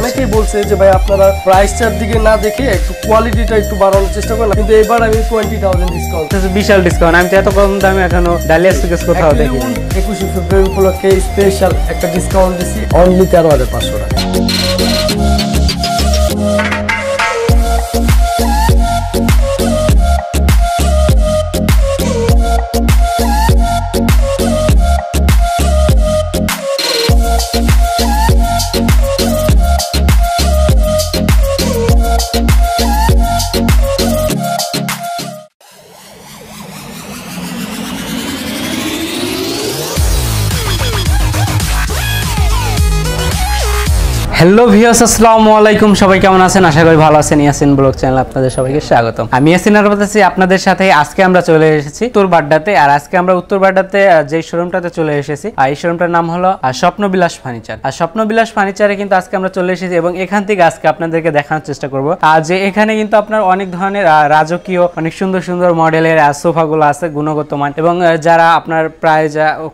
অনেকেই বলছে যে ভাই আপনারা প্রাইসটার দিকে না দেখে একটু কোয়ালিটিটা একটু বাড়ানোর চেষ্টা করেন কিন্তু এবার আমি টোয়েন্টি থাউজেন্ড ডিসকাউন্ট বিশাল ডিসকাউন্ট আমি তো এত কম দামে এখনও ডালিয়া সুকেস কোথাও দেখি একুশে ফেব্রুয়ারি উপলক্ষে স্পেশাল একটা ডিসকাউন্ট দিচ্ছি অনলি তেরো হাজার পাঁচশো টাকা। হ্যালো ভিউয়ার্স আসসালামু আলাইকুম। সবাই কেমন আছেন? আশা করি ভালো আছেন। ইয়াসিন ব্লগ চ্যানেল আপনাদের সবাইকে স্বাগতম। আমি ইয়াসিন আরবাদ আছি আপনাদের সাথে আজকে আমরা চলে এসেছি উত্তর বাড্ডাতে। আর আজকে আমরা উত্তর বাড্ডাতে যে শোরুমটাতে চলে এসেছি আর এই শোরুমটার নাম হলো স্বপ্নবিলাস ফার্নিচার। আর স্বপ্নবিলাস ফার্নিচারে কিন্তু আজকে আমরা চলে এসেছি এবং এখান থেকে আজকে আপনাদেরকে দেখানোর চেষ্টা করব। আর যে এখানে কিন্তু আপনার অনেক ধরনের রাজকীয়, অনেক সুন্দর সুন্দর মডেলের সোফাগুলো আছে, গুণগত মান। এবং যারা আপনার প্রাইস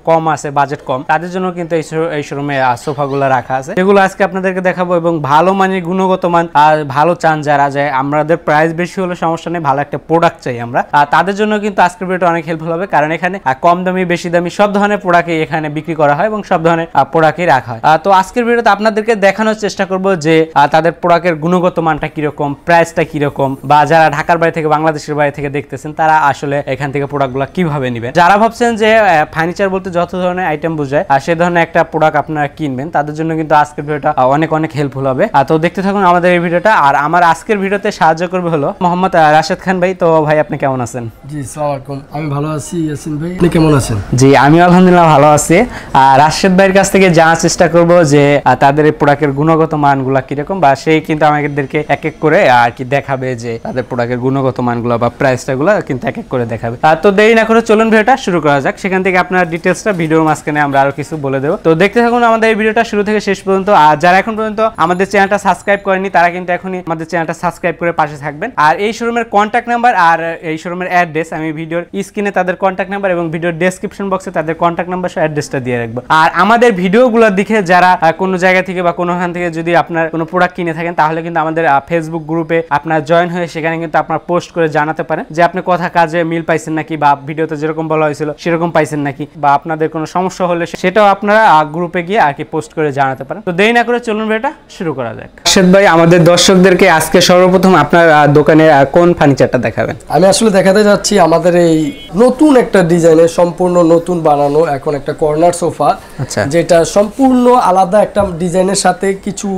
কম আছে বাজেট কম, তাদের জন্য কিন্তু এই শোরুমে সোফাগুলো রাখা আছে। এগুলো আজকে আপনাদেরকে দেখাবো এবং ভালো মানের গুণগত মান আর ভালো চান যারা যায় আমাদের প্রাইস বেশি হলে সমস্যা নেই ভালো একটা প্রোডাক্ট চাই আমরা। তাদের জন্য কিন্তু আজকের ভিডিওটা অনেক হেল্পফুল হবে কারণ এখানে কম দামি বেশি দামি সব ধরনের প্রোডাক্টই এখানে বিক্রি করা হয় এবং সব ধরনের প্রোডাক্টই রাখা হয়। তো আজকের ভিডিওতে আপনাদেরকে দেখানোর চেষ্টা করব যে তাদের প্রোডাক্টের গুণগত মানটা কীরকম প্রাইসটা কীরকম বা যারা ঢাকার বাইরে থেকে বাংলাদেশের বাইরে থেকে দেখতেছেন তারা আসলে এখান থেকে প্রোডাক্টগুলো কীভাবে নেবেন? যারা ভাবছেন যে ফার্নিচার বলতে যত ধরনের আইটেম বোঝায় আর সে ধরনের একটা প্রোডাক্ট আপনারা কিনবেন তাদের জন্য কিন্তু আজকের ভিডিওটা আহ, অনেক অনেক হেল্পফুল হবে। তো দেখতে থাকুন আমাদের এই ভিডিওটা। আর আমার আজকের ভিডিওতে সাহায্য করবে হলো মোহাম্মদ রাশেদ খান ভাই। তো ভাই আপনি কেমন আছেন? জি সালাম আমি ভালো আছি ইয়াসিন ভাই। আপনি কেমন আছেন? জি আমি আলহামদুলিল্লাহ ভালো আছি। আর রাশেদ ভাইয়ের কাছ থেকে জানার চেষ্টা করব যে তাদের এই প্রোডাক্টের গুণগত মানগুলো কীরকম বা সেই কিন্তু আমাদেরকে এক এক করে আর কি দেখাবে যে তাদের প্রোডাক্টের গুণগত মানগুলো বা প্রাইসটা গুলো কিন্তু এক এক করে দেখাবে। আর তো দেরি না করে চলুন ভিডিওটা শুরু করা যাক। সেখান থেকে আপনার ডিটেলসটা ভিডিওর মাঝখানে আমরা আরও কিছু বলে দেবো। তো দেখতে থাকুন আমাদের এই ভিডিওটা শুরু থেকে শেষ পর্যন্ত। আর যারা এখন পর্যন্ত আমাদের চ্যানেলটা সাবস্ক্রাইব করেনি তারা কিন্তু এখনই আমাদের চ্যানেলটা সাবস্ক্রাইব করে পাশে থাকবেন। আর এই শোরুমের কন্ট্যাক্ট নাম্বার আর এই শোরুমের অ্যাড্রেস আমি ভিডিওর স্ক্রিনে তাদের কন্ট্যাক্ট নাম্বার এবং ভিডিওর ডেসক্রিপশন বক্সে তাদের কন্ট্যাক্ট নাম্বার সহ অ্যাড্রেসটা দিয়ে রাখব। আর আমাদের ভিডিওগুলো দেখে যারা কোনো জায়গা থেকে বা কোনোখান থেকে যদি আপনার কোনো প্রোডাক্ট কিনে থাকেন, তাহলে কিন্তু আমাদের ফেসবুক গ্রুপে আপনার জয়েন হয়ে সেখানে কিন্তু আপনার পোস্ট করে জানাতে পারেন যে আপনি কথা কাজে মিল পাইছেন নাকি বা ভিডিওতে যেরকম বলা হয়েছিল সেরকম পাইছেন নাকি বা আপনাদের কোনো সমস্যা হলে সেটাও আপনারা গ্রুপে গিয়ে আর কি পোস্ট করে জানাতে পারেন। তো দেরি না করে চলুন ভিডিওটা শুরু করা যাক। রাশেদ ভাই আমাদের দর্শকদেরকে আজকে সর্বপ্রথম আপনার দোকানের দোকানে কোন ফার্নিচারটা দেখাবেন? আমি আসলে দেখাতে যাচ্ছি আমাদের এই নতুন একটা ডিজাইনের সম্পূর্ণ নতুন বানানো এখন একটা কর্নার সোফা আচ্ছা। যেটা সম্পূর্ণ আলাদা একটা ডিজাইনের সাথে কিছু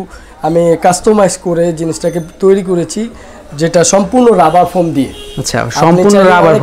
আমি কাস্টমাইজ করে জিনিসটাকে তৈরি করেছি। যেটা সম্পূর্ণ রাবার ফোম দিয়ে আচ্ছা সম্পূর্ণ রাবার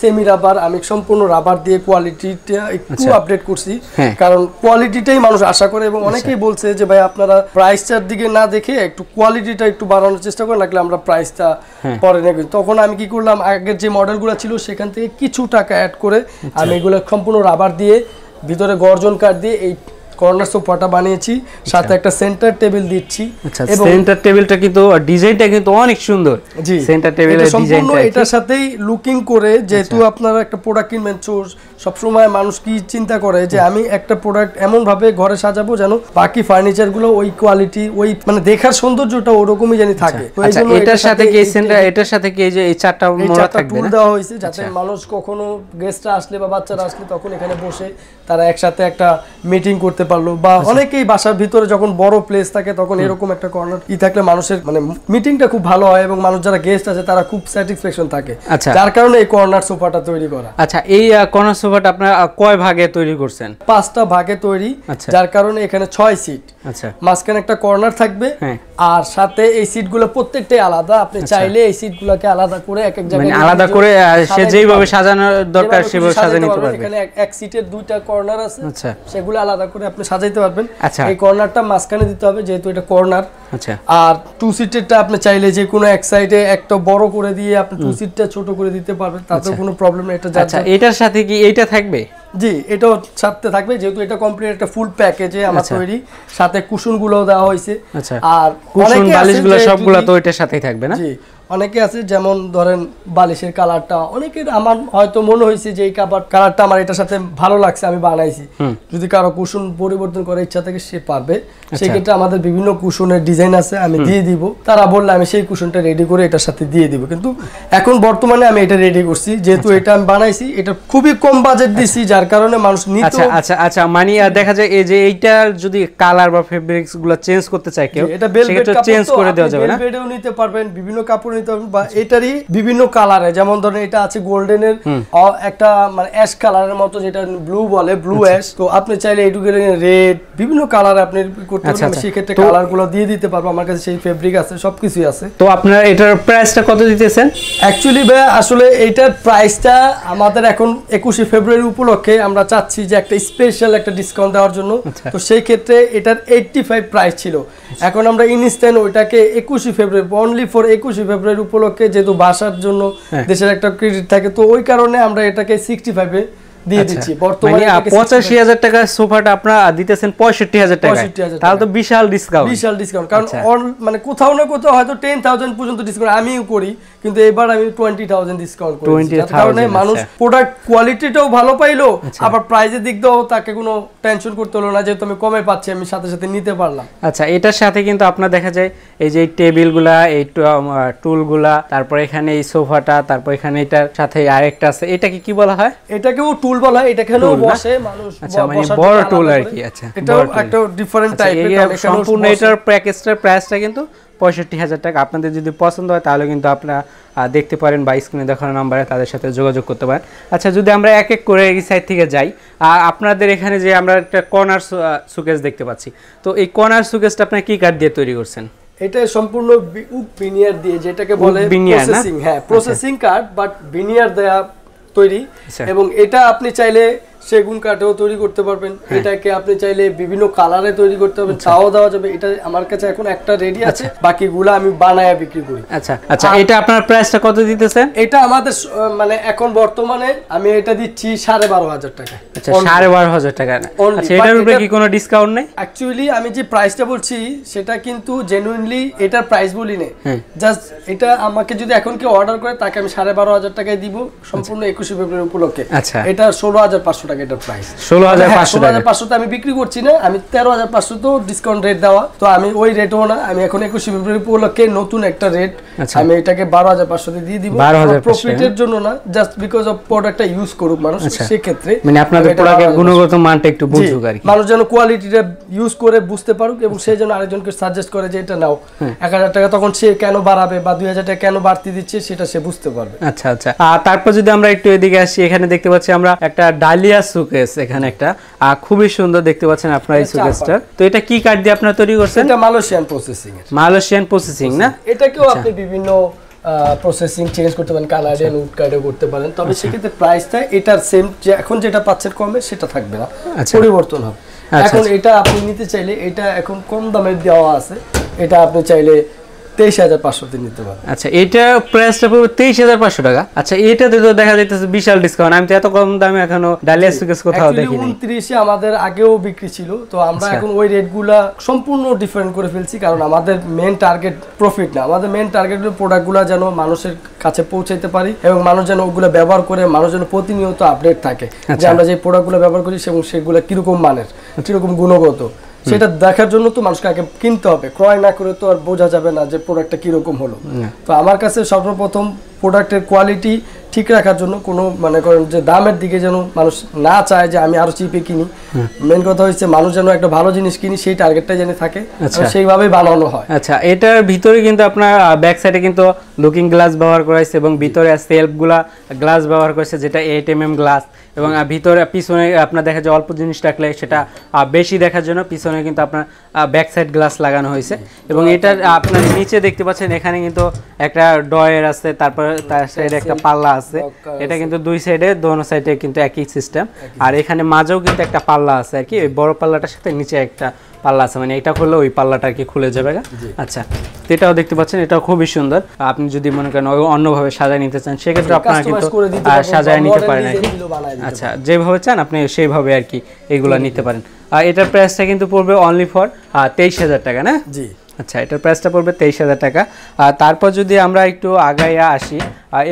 সেমি রাবার আমি সম্পূর্ণ রাবার দিয়ে কোয়ালিটিটা একটু আচ্ছা। আপডেট করছি হ্যাঁ। কারণ কোয়ালিটিটাই মানুষ আশা করে এবং অনেকেই বলছে যে ভাই আপনারা প্রাইসটার দিকে না দেখে একটু কোয়ালিটিটা একটু বাড়ানোর চেষ্টা করেন লাগলে আমরা প্রাইসটা হ্যাঁ। পরে নেব তখন আমি কি করলাম আগের যে মডেলগুলো ছিল সেখান থেকে কিছু টাকা অ্যাড করে আচ্ছা। আমি এগুলো সম্পূর্ণ রাবার দিয়ে ভিতরে গর্জন কাঠ দিয়ে এই কর্নার সোফাটা বানিয়েছি সাথে একটা সেন্টার টেবিল দিচ্ছি। আচ্ছা সেন্টার টেবিলটা কিন্তু ডিজাইনটা কিন্তু অনেক সুন্দর। জি সেন্টার টেবিলের ডিজাইনটা এটার সাথেই লুকিং করে যেহেতু আপনারা একটা প্রোডাক্ট কিনবেন তো সবসময় মানুষ কি চিন্তা করে যে আমি একটা প্রোডাক্ট এমন ভাবে ঘরে সাজাবো যেন বাকি ফার্নিচারগুলো ওই কোয়ালিটি ওই মানে দেখার সৌন্দর্যটা ওরকমই জানি থাকে আচ্ছা জন্য এটার সাথে কি এটার সাথে কি এই যে এই চারটা মোড়া থাকবে টুল না দেওয়া হয়েছে যাতে আচ্ছা। মানুষ কখনো গেস্টরা আসলে বা বাচ্চারা আসলে তখন এখানে বসে তারা একসাথে একটা মিটিং করতে পারল বা আচ্ছা। অনেকেই বাসার ভিতরে যখন বড় প্লেস থাকে তখন এরকম একটা কর্নার ই থাকলে মানুষের মানে মিটিংটা খুব ভালো হয় এবং মানুষ যারা গেস্ট আছে তারা খুব স্যাটিসফ্যাকশন থাকে আচ্ছা। যার কারণে এই কর্নার সোফাটা তৈরি করা আচ্ছা এই কর্নার সোফাটা আপনারা কয় ভাগে তৈরি করছেন পাঁচটা ভাগে তৈরি আচ্ছা। যার কারণে এখানে ছয় সিট আচ্ছা। মাঝখানে একটা কর্নার থাকবে হ্যাঁ। আর সাথে এই সিটগুলো প্রত্যেকটাই আলাদা। আপনি চাইলে এই সিটগুলোকে আলাদা করে এক এক মানে জায়গায় আলাদা করে সে যেইভাবে সাজানোর দরকার সেভাবে সাজিয়ে নিতে পারবেন। এখানে এক- সিটের দুইটা কর্নার আছে। আচ্ছা। সেগুলো আলাদা করে আপনি সাজাইতে পারবেন। আচ্ছা। এই কর্নারটা মাঝখানে দিতে হবে যেহেতু এটা কর্নার আচ্ছা। আর টু সিটেরটা আপনি চাইলে যে কোনো এক সাইডে একটা বড় করে দিয়ে আপনি টু সিটটা ছোট করে দিতে পারবেন তাতে কোনো প্রবলেম এটা আচ্ছা এটার সাথে কি এইটা থাকবে? জি এটাও সাথে থাকবে যেহেতু এটা কমপ্লিট একটা ফুল প্যাকেজে আমার আচ্ছা। তৈরি। সাথে কুশনগুলো দেওয়া হয়েছে। আচ্ছা। আর কুশন বালিশগুলো সবগুলো তো এটার সাথেই থাকবে না? জি অনেকে আছে যেমন ধরেন বালিশের কালারটা অনেকের আমার হয়তো মনে হয়েছে যে এই কাবার কালারটা আমার এটার সাথে ভালো লাগছে আমি বানাইছি। যদি কারও কুশন পরিবর্তন করার ইচ্ছা থাকে সে পারবে। সেই ক্ষেত্রে আমাদের বিভিন্ন কুশনের ডিজাইন আছে আমি দিয়ে দিব। তারা বললে আমি সেই কুশনটা রেডি করে এটার সাথে দিয়ে দিব। কিন্তু এখন বর্তমানে আমি এটা রেডি করছি যেহেতু এটা আমি বানাইছি এটা খুবই কম বাজেট দিছি যার কারণে মানুষ নিত। আচ্ছা আচ্ছা আচ্ছা মানে দেখা যায় এই যে এইটার যদি কালার বা ফেব্রিক্সগুলো চেঞ্জ করতে চায় কেউ এটা বেলভেট চেঞ্জ করে দেওয়া যাবে না? বেলভেটেও নিতে পারবেন বিভিন্ন কাপড় নিতে পারবেন বা এটারই বিভিন্ন কালারে যেমন ধরেন এটা আছে গোল্ডেনের একটা মানে অ্যাশ কালারের মতো যেটা ব্লু বলে ব্লু আচ্ছা। অ্যাশ তো আপনি চাইলে এইটুকু রেড বিভিন্ন কালার আপনি করতে আচ্ছা, পারবেন। আচ্ছা। সেক্ষেত্রে তো- কালারগুলো দিয়ে দিতে পারব। আমার কাছে সেই ফেব্রিক আছে সবকিছুই আছে। তো আপনার এটার প্রাইসটা কত দিতেছেন? অ্যাকচুয়ালি ভাই আসলে এইটার প্রাইসটা আমাদের এখন একুশে ফেব্রুয়ারি উপলক্ষে আমরা চাচ্ছি যে একটা স্পেশাল একটা ডিসকাউন্ট দেওয়ার জন্য। তো সেই ক্ষেত্রে এটার এইটটি ফাইভ প্রাইস ছিল এখন আমরা ইনস্ট্যান্ট ওইটাকে একুশে ফেব্রুয়ারি অনলি ফর একুশে ফেব্রুয়ারি উপলক্ষে যেহেতু বাসার জন্য হ্যাঁ। দেশের একটা ক্রেডিট থাকে তো ওই কারণে আমরা এটাকে সিক্সটি ফাইভে দিয়ে আচ্ছা। দিচ্ছি। মানে বর্তমানে আহ, এটাকে পঁচাশি হাজার টাকার সোফাটা আপনারা দিতেছেন পঁয়ষট্টি হাজার টাকা তাহলে তো বিশাল ডিসকাউন্ট বিশাল ডিসকাউন্ট কারণ আচ্ছা। অন- মানে কোথাও না কোথাও হয়তো টেন থাউজেন্ড পর্যন্ত ডিসকাউন্ট আমিও করি কিন্তু এবার আমি টোয়েন্টি থাউজেন্ড ডিসকাউন্ট করি 20,000 কারণে মানুষ আচ্ছা। প্রোডাক্ট কোয়ালিটিটাও ভালো পাইলো আবার প্রাইজের দিক দিয়েও তাকে কোনো টেনশন করতে হলো না যেহেতু আমি কমে পাচ্ছি আমি সাথে সাথে নিতে পারলাম। আচ্ছা এটার সাথে কিন্তু আপনার দেখা যায় এই যে টেবিলগুলা এই টুলগুলা তারপর এখানে এই সোফাটা তারপর এখানে এটার সাথে আরেকটা আছে এটাকে কি বলা হয়? এটাকেও টুল বলা হয় এটা বসে মানুষ আচ্ছা, মানে বড় আলাদা আর কি, আচ্ছা, এটাও একটা ডিফারেন্ট আচ্ছা, টাইপের সম্পূর্ণ এটার প্যাকেজটার প্রাইসটা কিন্তু পঁয়ষট্টি হাজার টাকা। আপনাদের যদি পছন্দ হয় তাহলে কিন্তু আপনারা দেখতে পারেন বা স্ক্রিনে দেখানো নাম্বারে তাদের সাথে যোগাযোগ করতে পারেন। আচ্ছা যদি আমরা এক এক করে এই সাইড থেকে যাই আর আপনাদের এখানে যে আমরা একটা কর্নার সুকেস দেখতে পাচ্ছি। তো এই কর্নার সুকেসটা আপনার কি কাঠ দিয়ে তৈরি করছেন? এটা সম্পূর্ণ দিয়ে যেটাকে বলে? প্রসেসিং হ্যাঁ প্রসেসিং কাঠ বাট বিনিয়ার দেয়া তৈরি আচ্ছা। এবং এটা আপনি চাইলে সেগুন কাঠেও তৈরি করতে পারবেন। হ্যাঁ। এটাকে আপনি চাইলে বিভিন্ন কালারে তৈরি করতে পারবেন। আচ্ছা। তাও দেওয়া যাবে। এটা আমার কাছে এখন একটা রেডি আছে। বাকিগুলো আমি বানায়া বিক্রি করি। আচ্ছা আচ্ছা। এটা আপনার প্রাইসটা কত দিতেছেন? এটা আমাদের মানে এখন বর্তমানে আমি এটা দিচ্ছি সাড়ে বারো হাজার টাকা আচ্ছা সাড়ে বারো হাজার টাকা। আচ্ছা এটার উপরে কি কোনো ডিসকাউন্ট নেই? অ্যাকচুয়ালি আমি যে প্রাইসটা বলছি সেটা কিন্তু জেনুইনলি এটার প্রাইস বলি নে হ্যাঁ। জাস্ট এটা আমাকে যদি এখন কেউ অর্ডার করে তাকে আমি সাড়ে বারো হাজার টাকায় দিব সম্পূর্ণ একুশে ফেব্রুয়ারি উপলক্ষে। আচ্ছা। এটা ষোলো হাজার পাঁচশো টাকা। এটার প্রাইস ষোলো হাজার পাঁচশো টাকা পাঁচশো আমি বিক্রি করছি না আমি তেরো হাজার পাঁচশো তো ডিসকাউন্ট রেট দেওয়া তো আমি ওই রেটও না আমি এখন একুশে ফেব্রুয়ারি উপলক্ষে নতুন একটা রেট আচ্ছা। আমি এটাকে বারো হাজার পাঁচশোতে দিয়ে দিব। 12,500 প্রফিটের জন্য না জাস্ট বিকজ অফ প্রোডাক্টটা ইউজ করুক মানুষ আচ্ছা। সেক্ষেত্রে মানে আপনাদের প্রোডাক্টের গুণগত মানটা একটু বুঝুক আর মানুষ যেন কোয়ালিটিটা ইউজ করে বুঝতে পারুক এবং সে যেন আরেকজনকে সাজেস্ট করে যে এটা নাও। এক হাজার টাকা তখন সে কেন বাড়াবে বা দুই হাজার টাকা কেন বাড়তি দিচ্ছে সেটা সে বুঝতে পারবে। আচ্ছা আচ্ছা। আর তারপর যদি আমরা একটু এদিকে আসি এখানে দেখতে পাচ্ছি আমরা একটা ডালিয়া সুকেস এখানে একটা খুবই সুন্দর দেখতে পাচ্ছেন আপনার এই সুকেসটা তো এটা কি কাঠ দিয়ে আপনারা তৈরি করছেন? এটা মালয়েশিয়ান প্রসেসিং মালয়েশিয়ান প্রসেসিং না? এটাকেও আচ্ছা। আপনি বিভিন্ন প্রসেসিং চেঞ্জ করতে পারেন কানাডিয়ান উড কার্ডও করতে পারেন। তবে আচ্ছা। সেক্ষেত্রে প্রাইসটা এটার সেম যে এখন যেটা পাচ্ছেন কমে সেটা থাকবে না। আচ্ছা। পরিবর্তন হবে। এখন। এটা আপনি নিতে চাইলে এটা এখন কম দামের দেওয়া আছে। এটা আপনি চাইলে তেইশ হাজার পাঁচশোতে নিতে পারেন আচ্ছা এটা প্রাইসটা পড়বে তেইশ হাজার পাঁচশো টাকা। আচ্ছা এটাতে তো দেখা যাইতেছে বিশাল ডিসকাউন্ট আমি তো এত কম দামে এখনও ডালিয়া সুকেস কোথাও দেখিনি। উনত্রিশে আমাদের আগেও বিক্রি ছিল তো আমরা আচ্ছা। এখন ওই রেটগুলা সম্পূর্ণ ডিফারেন্ট করে ফেলছি কারণ আমাদের মেন টার্গেট প্রফিট না। আমাদের মেন টার্গেট হলো প্রোডাক্টগুলো যেন মানুষের কাছে পৌঁছাইতে পারি এবং মানুষ যেন ওগুলো ব্যবহার করে মানুষ যেন প্রতিনিয়ত আপডেট থাকে। যে আচ্ছা। আমরা যে প্রোডাক্টগুলো ব্যবহার করি এবং সেগুলো কীরকম মানের কীরকম গুণগত। সেটা দেখার জন্য তো মানুষকে আগে কিনতে হবে। ক্রয় না করে তো আর বোঝা যাবে না যে প্রোডাক্টটা কীরকম হলো। তো আমার কাছে সর্বপ্রথম প্রোডাক্টের কোয়ালিটি ঠিক রাখার জন্য কোনো মানে করেন যে দামের দিকে যেন মানুষ না চায় যে আমি আরও চিপে কিনি। মেন কথা হচ্ছে মানুষ যেন একটা ভালো জিনিস কিনি সেই টার্গেটটা যেন থাকে। আচ্ছা। সেইভাবেই বানানো হয়। আচ্ছা এটার ভিতরে কিন্তু আপনার ব্যাক সাইডে কিন্তু লুকিং গ্লাস ব্যবহার করা হয়েছে এবং ভিতরে সেলফগুলা গ্লাস ব্যবহার করেছে যেটা এইট এম এম গ্লাস এবং ভিতরে পিছনে আপনার দেখা যায় অল্প জিনিস রাখলে সেটা বেশি দেখার জন্য পিছনে কিন্তু আপনার ব্যাক সাইড গ্লাস লাগানো হয়েছে। এবং এটার আপনার নিচে দেখতে পাচ্ছেন এখানে কিন্তু একটা ডয়ের আছে তারপরে তার সাইডে একটা পাল্লা আছে। এটা কিন্তু দুই সাইডে দোনো সাইডে কিন্তু একই সিস্টেম আর এখানে মাঝেও কিন্তু একটা পাল্লা আছে আর কি। ওই বড় পাল্লাটার সাথে নিচে একটা পাল্লা আছে। মানে এটা খুললে ওই পাল্লাটা আর কি খুলে যাবে আচ্ছা। তো এটাও দেখতে পাচ্ছেন এটাও খুবই সুন্দর। আপনি যদি মনে করেন অন্যভাবে সাজায় নিতে চান সেক্ষেত্রে আপনারা কিন্তু সাজায় নিতে পারেন আর কি। আচ্ছা যেভাবে চান আপনি সেইভাবে আর কি এগুলা নিতে পারেন। আর এটার প্রাইসটা কিন্তু পড়বে অনলি ফর তেইশ হাজার টাকা না? জি। আচ্ছা এটার প্রাইসটা পড়বে তেইশ হাজার টাকা। আর তারপর যদি আমরা একটু আগাইয়া আসি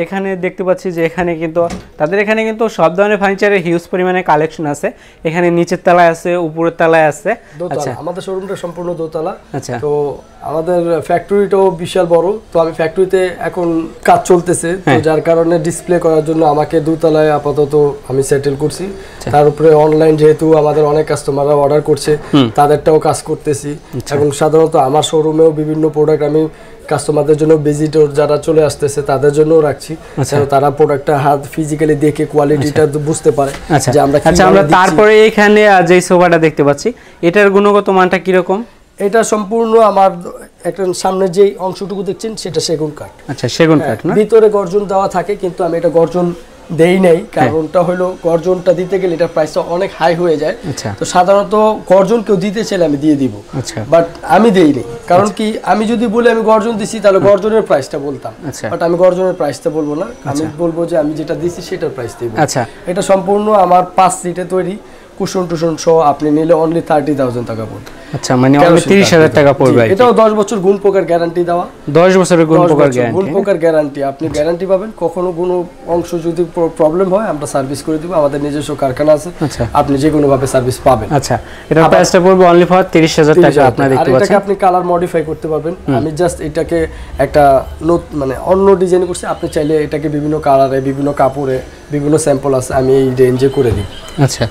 এখানে দেখতে পাচ্ছি যে এখানে কিন্তু তাদের এখানে কিন্তু সব ধরনের ফার্নিচারের হিউজ পরিমাণে কালেকশন আছে। এখানে নিচের তলায় আছে উপরের তলায় আছে। দোতলা আমাদের শোরুমটা সম্পূর্ণ দোতলা। আচ্ছা। তো আমাদের ফ্যাক্টরিটাও বিশাল বড়। তো আমি ফ্যাক্টরিতে এখন কাজ চলতেছে। তো হ্যাঁ। যার কারণে ডিসপ্লে করার জন্য আমাকে দোতলায় আপাতত আমি সেটেল করছি। আচ্ছা। তার উপরে অনলাইন যেহেতু আমাদের অনেক কাস্টমাররা অর্ডার করছে তাদেরটাও কাজ করতেছি। আচ্ছা। এবং সাধারণত আমার শোরুমেও বিভিন্ন প্রোডাক্ট আমি কাস্টমারদের জন্য ভিজিটর যারা চলে আসতেছে তাদের জন্যও রাখছি। আচ্ছা। তারা প্রোডাক্টটা হাত ফিজিক্যালি দেখে কোয়ালিটিটা বুঝতে পারে আচ্ছা। যে আমরা আচ্ছা আমরা তারপরে এখানে যেই সোফাটা দেখতে পাচ্ছি এটার গুণগত মানটা কীরকম? এটা সম্পূর্ণ আমার একটা সামনে যে অংশটুকু দেখছেন সেটা সেগুন কাঠ। আচ্ছা সেগুন কাঠ না? ভিতরে গর্জন দেওয়া থাকে কিন্তু আমি এটা গর্জন দেই নাই কারণটা হলো গর্জনটা দিতে গেলে এটা প্রাইসটা অনেক হাই হয়ে যায়। আচ্ছা। তো সাধারণত গর্জন কেউ দিতে চাইলে আমি দিয়ে দিব। আচ্ছা। বাট আমি দেই নাই। কারণ কি আমি যদি বলি আমি গর্জন দিছি তাহলে গর্জনের প্রাইসটা বলতাম। আচ্ছা। বাট আমি গর্জনের প্রাইসটা বলব না। আমি বলব যে আমি যেটা দিছি সেটার প্রাইস দিব। আচ্ছা। এটা সম্পূর্ণ আমার পাঁচ সিটে তৈরি। কুশন টুশন সহ আপনি নিলে অনলি থার্টি থাউজেন্ড টাকা পড়বে। আচ্ছা মানে অনলি তিরিশ হাজার টাকা। পড়বে এটাও দশ বছর গুণ পোকার গ্যারান্টি দেওয়া। দশ বছরের গুণ দশ প্রকার গুণ গ্যারান্টি পোকার গ্যারান্টি আপনি গ্যারান্টি পাবেন কখনো কোনো অংশ যদি প্রবলেম হয় আমরা সার্ভিস করে দিব আমাদের নিজস্ব কারখানা আছে। আচ্ছা। আপনি যে কোনো ভাবে সার্ভিস পাবেন। আচ্ছা এটার প্রাইসটা পড়বে অনলি ফর তিরিশ হাজার টাকা আপনারা দেখতে এটাকে আপনি কালার মডিফাই করতে পারবেন। আমি জাস্ট এটাকে একটা মানে অন্য ডিজাইন করছি। আপনি চাইলে এটাকে বিভিন্ন কালারে বিভিন্ন কাপড়ে বিভিন্ন স্যাম্পল আছে আমি এই রেঞ্জে করে দিই। আচ্ছা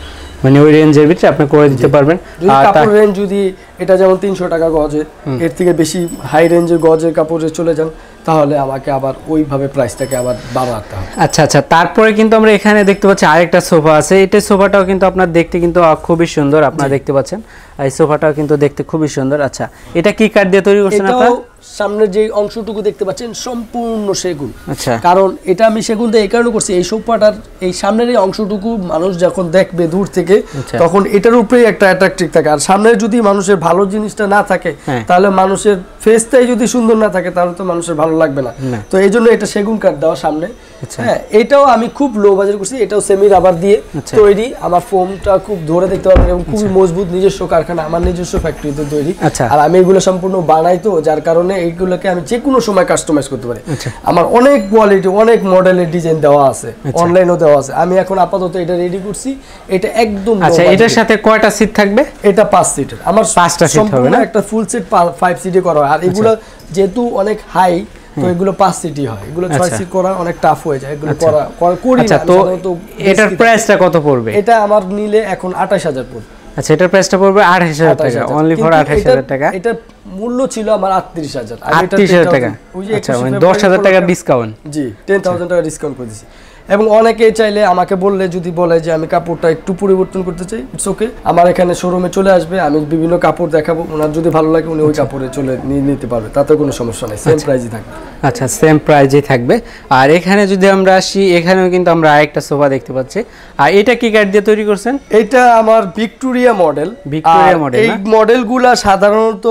মানে ওই রেঞ্জের ভিতরে আপনি করে দিতে পারবেন। আর কাপড় রেঞ্জ যদি এটা যেমন তিনশো টাকা গজে এর থেকে বেশি হাই রেঞ্জের গজের কাপড়ে চলে যান তাহলে আমাকে আবার ওইভাবে প্রাইসটাকে আবার বাড়াতে হবে। আচ্ছা আচ্ছা তারপরে কিন্তু আমরা এখানে দেখতে পাচ্ছি আরেকটা সোফা আছে। এটা সোফাটাও কিন্তু আপনার দেখতে কিন্তু খুবই সুন্দর আপনারা দেখতে পাচ্ছেন। এই সোফাটাও কিন্তু দেখতে খুবই সুন্দর। আচ্ছা এটা কি কাঠ দিয়ে তৈরি করছেন আপনারা? সামনের যে অংশটুকু দেখতে পাচ্ছেন সম্পূর্ণ সেগুন আচ্ছা কারণ এটা আমি সেগুন দিয়ে এই কারণে করছি এই সোফাটার এই সামনের এই অংশটুকু মানুষ যখন দেখবে দূর থেকে আচ্ছা। তখন এটার উপরেই একটা অ্যাট্রাকটিভ থাকে আর সামনে যদি মানুষের ভালো জিনিসটা না থাকে হ্যাঁ। তাহলে মানুষের ফেসটাই যদি সুন্দর না থাকে তাহলে তো মানুষের ভালো লাগবে না। তো এই জন্য এটা সেগুন কাঠ দেওয়া সামনে আচ্ছা। হ্যাঁ এটাও আমি খুব লো বাজার করছি এটাও সেমি রাবার দিয়ে আচ্ছা। তৈরি আমার ফোমটা খুব ধরে দেখতে পারবেন এবং খুবই মজবুত নিজস্ব কারখানা আমার নিজস্ব ফ্যাক্টরিতে তৈরি। আর আমি এগুলো সম্পূর্ণ বানাই তো যার কারণে এইগুলোকে আমি যে কোনো সময় কাস্টমাইজ করতে পারি। আচ্ছা। আমার অনেক কোয়ালিটি অনেক মডেলের ডিজাইন দেওয়া আছে আচ্ছা। অনলাইনও দেওয়া আছে। আমি এখন আপাতত এটা রেডি করছি। এটা একদম আচ্ছা এটার সাথে কয়টা সিট থাকবে? এটা পাঁচ সিটের আমার পাঁচটা seat হবে না? একটা ফুল সিট ফাইভ সিটে করা হয়। আর এগুলো যেহেতু অনেক হাই তো এগুলো পাঁচ সিটই হয়। এগুলো ছয় আচ্ছা। সিট করা অনেক টাফ হয়ে যায়। এগুলো করা করা- আচ্ছা না, তো এটার প্রাইসটা কত পড়বে? এটা আমার নিলে এখন আঠাশ হাজার পড়বে। আচ্ছা এটার প্রাইসটা পড়বে আঠাশ হাজার 28,000 টাকা অনলি ফর কিন্তু আঠাশ এটা- হাজার টাকা। এটা মূল্য ছিল আমার আটত্রিশ হাজার। আটত্রিশ হাজার টাকা। আচ্ছা মানে দশ হাজার টাকার ডিসকাউন্ট জি টেন থাউজেন্ড টাকা ডিসকাউন্ট করে দিছি। এবং অনেকে চাইলে আমাকে বললে যদি বলে যে আমি কাপড়টা একটু পরিবর্তন করতে চাই ইটস ওকে আমার এখানে শোরুমে চলে আসবে আমি বিভিন্ন কাপড় দেখাবো ওনার যদি ভালো লাগে উনি ওই কাপড়ে চলে নিয়ে নিতে পারবে তাতে কোনো সমস্যা নেই সেম প্রাইসই থাকবে। আচ্ছা সেম প্রাইজে থাকবে। আর এখানে যদি আমরা আসি এখানেও কিন্তু আমরা আরেকটা সোফা দেখতে পাচ্ছি। আর এটা কি কাঠ দিয়ে তৈরি করছেন? এটা আমার ভিক্টোরিয়া মডেল। ভিক্টোরিয়া model এই? মডেলগুলা সাধারণত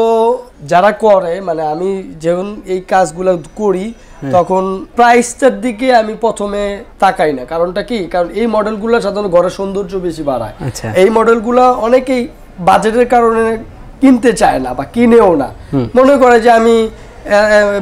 যারা করে মানে আমি যেমন এই কাজগুলো করি তখন প্রাইসটার দিকে আমি প্রথমে তাকাই না। কারণটা কি? কারণ এই মডেলগুলো সাধারণত ঘরের সৌন্দর্য বেশি বাড়ায়। এই এই মডেলগুলো অনেকেই বাজেটের কারণে কিনতে চায় না বা কিনেও না। মনে করে যে আমি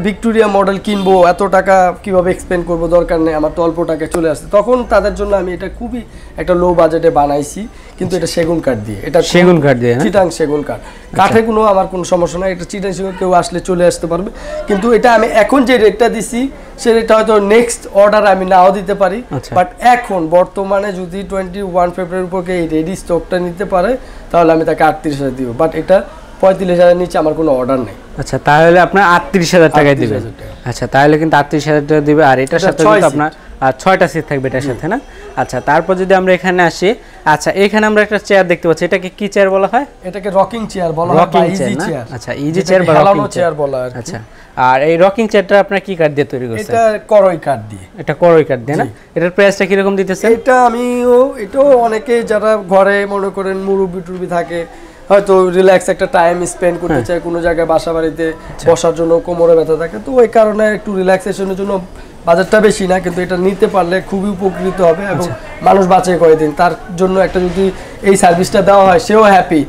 ভিক্টোরিয়া মডেল কিনবো এত টাকা কীভাবে এক্সপেন্ড করব দরকার নেই আমার তো অল্প টাকা চলে আসছে। তখন তাদের জন্য আমি এটা খুবই একটা লো বাজেটে বানাইছি কিন্তু এটা সেগুন কাঠ দিয়ে। এটা সেগুন কাঠ দিয়ে হ্যাঁ? চিটাং সেগুন কাঠ। কাঠে কোনো আমার কোনো সমস্যা নাই এটা চিটাং সেগুন কেউ আসলে চলে আসতে পারবে। কিন্তু এটা আমি এখন যে রেটটা দিছি সে রেটটা হয়তো নেক্সট অর্ডার আমি নাও দিতে পারি। আচ্ছা। বাট এখন বর্তমানে যদি টোয়েন্টি ওয়ান ফেব্রুয়ারির উপরে এই রেডি স্টকটা নিতে পারে তাহলে আমি তাকে আটত্রিশ হাজার দিব। বাট এটা পঁয়ত্রিশ হাজার নিচে আমার কোনো অর্ডার নেই। আচ্ছা তাহলে আপনার আটত্রিশ হাজার টাকায় 38,000 আচ্ছা তাহলে কিন্তু আটত্রিশ হাজার টাকা দিবে। আর এটার সাথে কিন্তু আপনার আর ছয়টা সিট থাকবে এটার সাথে না? আচ্ছা তারপর যদি আমরা এখানে আসি আচ্ছা এখানে আমরা একটা চেয়ার দেখতে পাচ্ছি। এটাকে কি চেয়ার বলা হয়? এটাকে রকিং চেয়ার বলা হয় রকিং চেয়ার আচ্ছা ইজি চেয়ার বা রকিং চেয়ার বলা হয় আচ্ছা আর এই রকিং চেয়ারটা আপনার কি কাঠ দিয়ে তৈরি করছেন? এটা করই কাঠ দিয়ে। এটা করই কাঠ দিয়ে না? এটার প্রাইসটা কীরকম দিতেছেন? এটা আমিও এটাও অনেকে যারা ঘরে মনে করেন মুরব্বি টুরবি থাকে হয়তো রিল্যাক্স একটা টাইম স্পেন্ড করতে হ্যাঁ। চায় কোনো জায়গায় বাসা বাড়িতে আচ্ছা। বসার জন্য কোমরে ব্যথা থাকে তো ওই কারণে একটু রিল্যাক্সেশনের জন্য বাজারটা বেশি না কিন্তু এটা নিতে পারলে খুবই উপকৃত হবে এবং আচ্ছা। মানুষ বাঁচে কয়েকদিন তার জন্য একটা যদি এই সার্ভিসটা দেওয়া হয় সেও হ্যাপি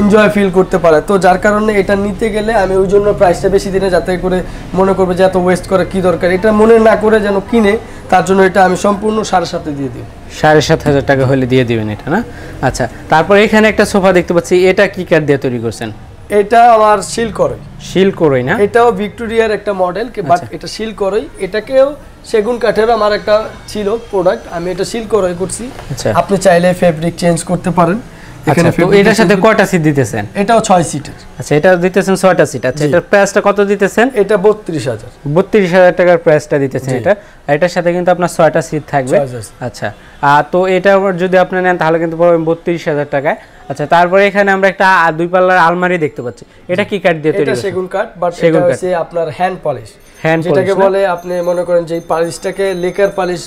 এনজয় ফিল করতে পারে তো যার কারণে এটা নিতে গেলে আমি ওই জন্য প্রাইসটা বেশি দিনে যাতে করে মনে করবে যে এত ওয়েস্ট করা কি দরকার এটা মনে না করে যেন কিনে তার জন্য এটা আমি সম্পূর্ণ সাড়ে সাতে দিয়ে দিই সাড়ে সাত হাজার টাকা হলে দিয়ে দিবেন এটা না? আচ্ছা তারপর এখানে একটা সোফা দেখতে পাচ্ছি এটা কি কাঠ দিয়ে তৈরি করছেন? এটা আমার শিল করে শিল করই না? এটাও ভিক্টোরিয়ার একটা মডেল বাট আচ্ছা। এটা শিল করই এটাকেও সেগুন কাঠের আমার একটা ছিল প্রোডাক্ট আমি এটা শিল করই করছি। আচ্ছা। আপনি চাইলে ফেব্রিক চেঞ্জ করতে পারেন। আচ্ছা তো এটার সাথে কয়টা সিট দিতেছেন? এটাও ছয় সিটের আচ্ছা এটা দিতেছেন ছয়টা সিট আচ্ছা এটার প্রাইসটা কত দিতেছেন? এটা বত্রিশ হাজার। বত্রিশ হাজার টাকার প্রাইসটা দিতেছেন এটা। আর এটার সাথে কিন্তু আপনার ছয়টা সিট থাকবে। আচ্ছা আর তো এটা যদি আপনি নেন তাহলে কিন্তু পড়বে বত্রিশ হাজার টাকায়। আচ্ছা তারপরে এখানে আমরা একটা দুই পাল্লার আলমারি দেখতে পাচ্ছি। এটা কি কাঠ দিয়ে তৈরি এটা সেগুন কাঠ বাট এটা হচ্ছে আপনার হ্যান্ড পলিশ Hand যেটাকে বলে আপনি মনে করেন যে পালিশটাকে লেকার পালিশ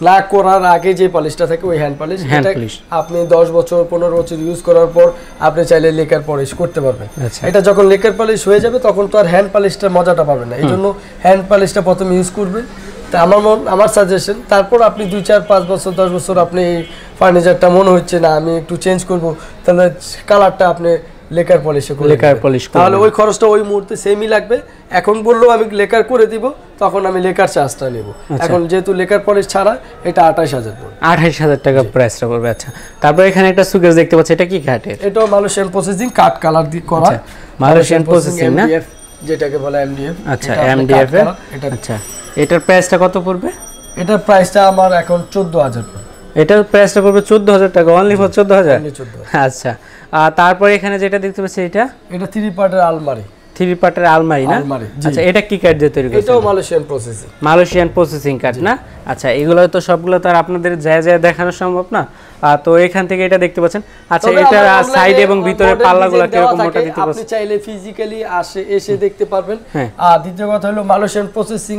না করার আগে যে পলিশটা থাকে ওই হ্যান্ড পলিশ polish। আপনি দশ বছর পনেরো বছর ইউজ করার পর আপনি চাইলে লেকার পলিশ করতে পারবেন আচ্ছা। এটা যখন লেকার পলিশ হয়ে যাবে তখন তো আর হ্যান্ড পলিশটার মজাটা পাবেন না এই জন্য হ্যান্ড পলিশটা প্রথম ইউজ করবেন তা আমার মন আমার সাজেশন তারপর আপনি দুই চার পাঁচ বছর দশ বছর আপনি ফার্নিচারটা মনে হচ্ছে না আমি একটু চেঞ্জ করব তাহলে কালারটা আপনি লেকার পলিশে করে লেকার করে তাহলে ওই খরচটা ওই মুহূর্তে সেমই লাগবে। এখন বললেও আমি লেকার করে দিব তখন আমি লেকার চার্জটা নেব। আচ্ছা। এখন যেহেতু লেকার পলিশ ছাড়া এটা আঠাশ হাজার পড়বে। আঠাইশ হাজার টাকা প্রাইসটা পড়বে আচ্ছা। তারপরে এখানে একটা সুকেস দেখতে পাচ্ছি এটা কি কাঠের? এটাও মালয়েশিয়ান প্রসেসিং কাট কালার দিয়ে করা। আচ্ছা, মালয়েশিয়ান processing না? যেটাকে বলে এমডিএফ আচ্ছা এমডিএফ এটা আচ্ছা। এটার প্রাইসটা কত পড়বে? এটার প্রাইসটা আমার এখন চোদ্দ হাজার এটার প্রাইসটা পড়বে চোদ্দ হাজার টাকা অনলি ফর চোদ্দ হাজার। আচ্ছা। তারপরে এখানে যেটা দেখতে পাচ্ছি এটা? এটা থ্রি পার্টের আলমারি। থ্রি পার্টের আলমারি না? আচ্ছা এটা কি কাঠ দিয়ে তৈরি এটাও মালয়েশিয়ান প্রসেসিং মালয়েশিয়ান প্রসেসিং কাঠ না? আচ্ছা এগুলো তো সবগুলো তো আর আপনাদের যায় যায় দেখানো সম্ভব না। তো এখান থেকে এটা দেখতে পাচ্ছেন। আচ্ছা এটা সাইড এবং ভিতরে পাল্লাগুলো দেওয়া কীরকম মোটা দিতে আপনি চাইলে ফিজিক্যালি আসে এসে দেখতে পারবেন। হ্যাঁ। আর দ্বিতীয় কথা হলো মালয়েশিয়ান প্রসেসিং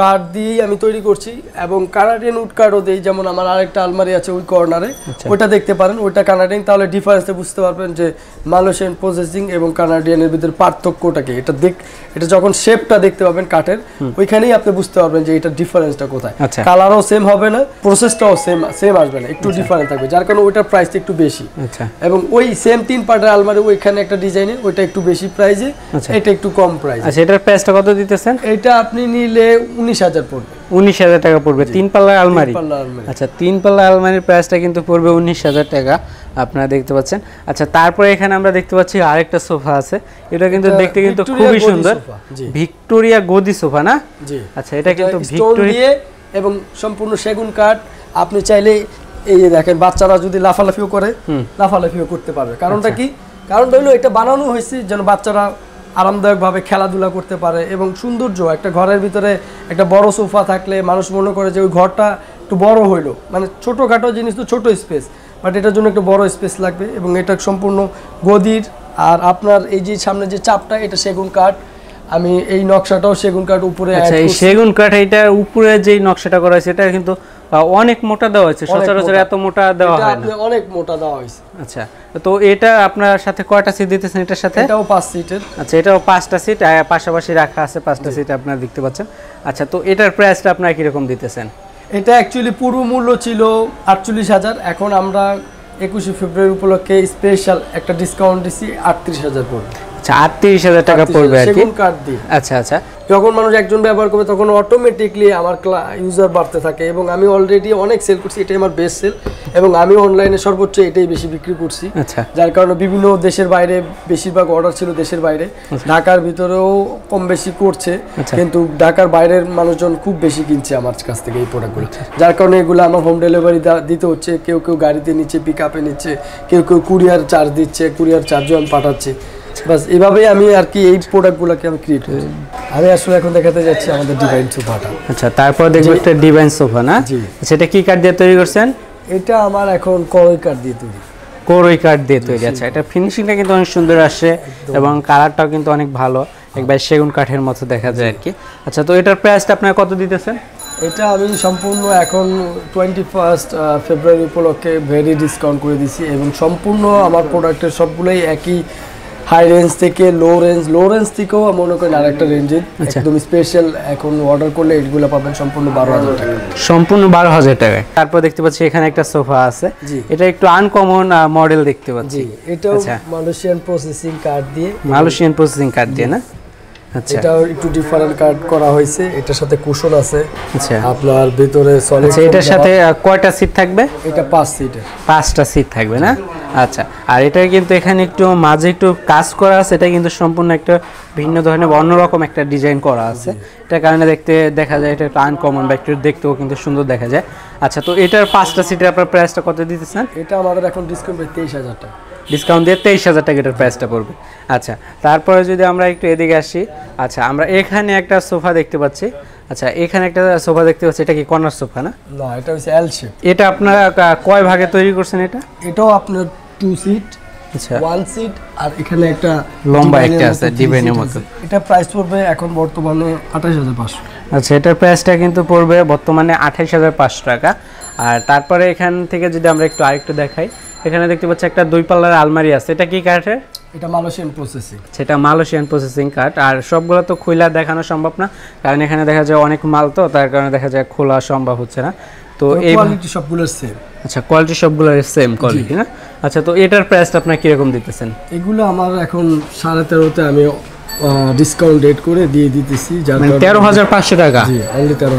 কার্ড দিয়েই আমি তৈরি করছি এবং কানাডিয়ান উড কার্ডও দিই যেমন আমার আরেকটা আলমারি আছে ওই কর্নারে আচ্ছা। ওটা দেখতে পারেন ওইটা কানাডিয়ান তাহলে ডিফারেন্সটা বুঝতে পারবেন যে মালয়েশিয়ান প্রসেসিং এবং কানাডিয়ানের ভিতরে পার্থক্যটা কি। এটা দেখ এটা যখন শেপটা দেখতে পাবেন কাঠের ওইখানেই আপনি বুঝতে পারবেন যে এটা ডিফারেন্সটা কোথায়। আচ্ছা। কালারও সেম হবে না প্রসেসটাও সেম সেম আসবে না একটু ডিফারেন্ট থাকবে যার কারণে ওইটার প্রাইসটা একটু বেশি। আচ্ছা। এবং ওই সেম তিন পার্টের আলমারি ওইখানে একটা ডিজাইনের ওইটা একটু বেশি প্রাইজে আচ্ছা। এটা একটু কম প্রাইস আচ্ছা এটার প্রাইসটা কত দিতেছেন? এটা আপনি নিলে উনিশ হাজার পড়বে। উনিশ হাজার টাকা পড়বে। তিন পাল্লার আলমারি? পাল্লা আলমারি। আচ্ছা তিন পাল্লা আলমারির প্রাইসটা কিন্তু পড়বে উনিশ হাজার টাকা আপনারা দেখতে পাচ্ছেন। আচ্ছা তারপরে এখানে আমরা দেখতে পাচ্ছি আরেকটা সোফা আছে। এটা কিন্তু দেখতে কিন্তু ভিক্টোরিয়া খুবই গদি সুন্দর। সোফা, ভিক্টোরিয়া গদি সোফা না? আচ্ছা এটা কিন্তু ভিক্টোরিয়া এবং সম্পূর্ণ সেগুন কাঠ। আপনি চাইলে এই যে দেখেন বাচ্চারা যদি লাফালাফিও করে লাফালাফিও করতে পারবে। কারণটা আচ্ছা। কি? কারণটা হলো এটা বানানো হয়েছে যেন বাচ্চারা আরামদায়কভাবে খেলাধুলা করতে পারে এবং সৌন্দর্য একটা ঘরের ভিতরে একটা বড় সোফা থাকলে মানুষ মনে করে যে ওই ঘরটা একটু বড় হইল। মানে ছোটোখাটো জিনিস তো ছোটো স্পেস বাট এটার জন্য একটু বড় স্পেস লাগবে এবং এটা সম্পূর্ণ গদির। আর আপনার এই যে সামনে যে চাপটা এটা সেগুন কাঠ। আমি এই নকশাটাও সেগুন কাঠ উপরে আচ্ছা এই সেগুন কাঠ এটার উপরে যেই নকশাটা করা হয়েছে এটা কিন্তু অনেক মোটা দেওয়া হয়েছে সচরাচর এত মোটা দেওয়া হয় না। অনেক মোটা দেওয়া হয়েছে। আচ্ছা তো এটা আপনার সাথে কয়টা সিট দিতেছেন এটার সাথে? এটাও পাঁচ সিটের আচ্ছা এটাও পাঁচটা সিট পাশাপাশি রাখা আছে পাঁচটা সিট আপনারা দেখতে পাচ্ছেন। আচ্ছা তো এটার প্রাইসটা আপনারা কীরকম দিতেছেন? এটা অ্যাকচুয়ালি পূর্ব মূল্য ছিল আটচল্লিশ হাজার। এখন আমরা একুশে ফেব্রুয়ারি উপলক্ষে স্পেশাল একটা ডিসকাউন্ট দিচ্ছি আটত্রিশ হাজার পড়বে আচ্ছা আটত্রিশ হাজার টাকা পড়বে আর কি। আচ্ছা আচ্ছা। যখন মানুষ একজন ব্যবহার করবে তখন অটোমেটিকলি আমার ইউজার বাড়তে থাকে এবং আমি অলরেডি অনেক সেল করছি এটাই আমার বেস্ট সেল এবং আমি অনলাইনে সর্বোচ্চ এটাই বেশি বিক্রি করছি। আচ্ছা। যার কারণে বিভিন্ন দেশের বাইরে বেশিরভাগ অর্ডার ছিল দেশের বাইরে। ঢাকার ভিতরেও কম বেশি করছে আচ্ছা। কিন্তু ঢাকার বাইরের মানুষজন খুব বেশি কিনছে আমার কাছ থেকে এই প্রোডাক্টগুলো যার কারণে এগুলো আমার হোম ডেলিভারি দিতে হচ্ছে। কেউ কেউ গাড়িতে নিচ্ছে পিক আপে নিচ্ছে কেউ কেউ কুরিয়ার চার্জ দিচ্ছে কুরিয়ার চার্জও আমি পাঠাচ্ছি। বাস এভাবেই আমি আর কি এই প্রোডাক্টগুলোকে আমি ক্রিয়েট করছি আমি আসলে এখন দেখাতে যাচ্ছি আমাদের ডিভাইন সোফাটা আচ্ছা তারপর দেখব একটা ডিভাইন সোফা না? সেটা কি কাঠ দিয়ে তৈরি করছেন? এটা আমার এখন করই কাঠ দিয়ে তৈরি। কোরই কাঠ দিয়ে তৈরি আচ্ছা এটা ফিনিশিংটা কিন্তু অনেক সুন্দর আসে এবং কালারটাও কিন্তু অনেক ভালো একবার সেগুন কাঠের মতো দেখা যায় আর কি। আচ্ছা তো এটার প্রাইসটা আপনারা কত দিতেছেন? এটা আমি সম্পূর্ণ এখন টোয়েন্টি ফার্স্ট ফেব্রুয়ারি উপলক্ষে ভেরি ডিসকাউন্ট করে দিছি এবং সম্পূর্ণ আমার প্রোডাক্টের সবগুলোই একই হাই রেঞ্জ থেকে লো রেঞ্জ লো রেঞ্জ থেকেও মনে করেন আরেকটা রেঞ্জের। একদম স্পেশাল এখন অর্ডার করলে এগুলো পাবেন সম্পূর্ণ বারো হাজার টাকা। সম্পূর্ণ বারো হাজার টাকায়। তারপর দেখতে পাচ্ছি এখানে একটা সোফা আছে। এটা একটু আনকমন মডেল দেখতে পাচ্ছি। এটা এটাও। মালয়েশিয়ান প্রসেসিং কার্ড দিয়ে। মালয়েশিয়ান প্রসেসিং কার্ড দিয়ে না? আচ্ছা। এটাও একটু ডিফারেন্ট কার্ড করা হয়েছে। এটার সাথে কুশন আছে। আচ্ছা। আপনার ভিতরে সলিড আচ্ছা এটার সাথে কয়টা সিট থাকবে? এটা পাঁচ সিটের পাঁচটা সিট থাকবে না? আচ্ছা আর এটা কিন্তু এখানে একটু মাঝে একটু কাজ করা আছে। এটা কিন্তু সম্পূর্ণ একটা ভিন্ন ধরনের অন্যরকম একটা ডিজাইন করা আছে। এটার কারণে দেখতে দেখা যায় এটা একটু আনকমন বা একটু দেখতেও কিন্তু সুন্দর দেখা যায়। আচ্ছা তো এটার পাঁচটা সিটের আপনার প্রাইসটা কত দিতেছেন? এটা আমাদের এখন ডিসকাউন্ট তেইশ হাজার টাকা। ডিসকাউন্ট দিয়ে তেইশ হাজার টাকা এটার প্রাইসটা পড়বে। আচ্ছা তারপরে যদি আমরা একটু এদিকে আসি আচ্ছা আমরা এখানে একটা সোফা দেখতে পাচ্ছি। আচ্ছা এখানে একটা সোফা দেখতে পাচ্ছি এটা কি কর্নার সোফা না? না এটা হচ্ছে এল শেপ এটা আপনারা কয় ভাগে তৈরি করছেন এটা? এটাও আপনার টু সিট আচ্ছা। ওয়ান সিট আর এখানে একটা লম্বা একটা আছে, ডিভাইনের মতো। এটা প্রাইস পড়বে এখন বর্তমানে আঠাশ হাজার পাঁচশো। আচ্ছা এটার প্রাইসটা কিন্তু পড়বে বর্তমানে আঠাইশ হাজার পাঁচশো টাকা। আর তারপরে এখান থেকে যদি আমরা একটু আরেকটু দেখাই এখানে দেখতে পাচ্ছি একটা দুই পাল্লার আলমারি আছে। এটা কি কাঠের এটা মালয়েশিয়ান প্রসেসিং সেটা মালয়েশিয়ান প্রসেসিং কাঠ। আর সবগুলো তো খোলা দেখানো সম্ভব না কারণ এখানে দেখা যায় অনেক মাল তো তার কারণে দেখা যায় খোলা সম্ভব হচ্ছে না। তো এই কোয়ালিটি সবগুলোর সেম আচ্ছা কোয়ালিটি সবগুলোর সেম কোয়ালিটি না? আচ্ছা তো এটার প্রাইসটা আপনার কীরকম দিতেছেন? এগুলো আমার এখন সাড়ে তেরোতে আমি ডিসকাউন্ট রেট করে দিয়ে দিতেছি যার মানে কারণে- তেরো হাজার পাঁচশো টাকা?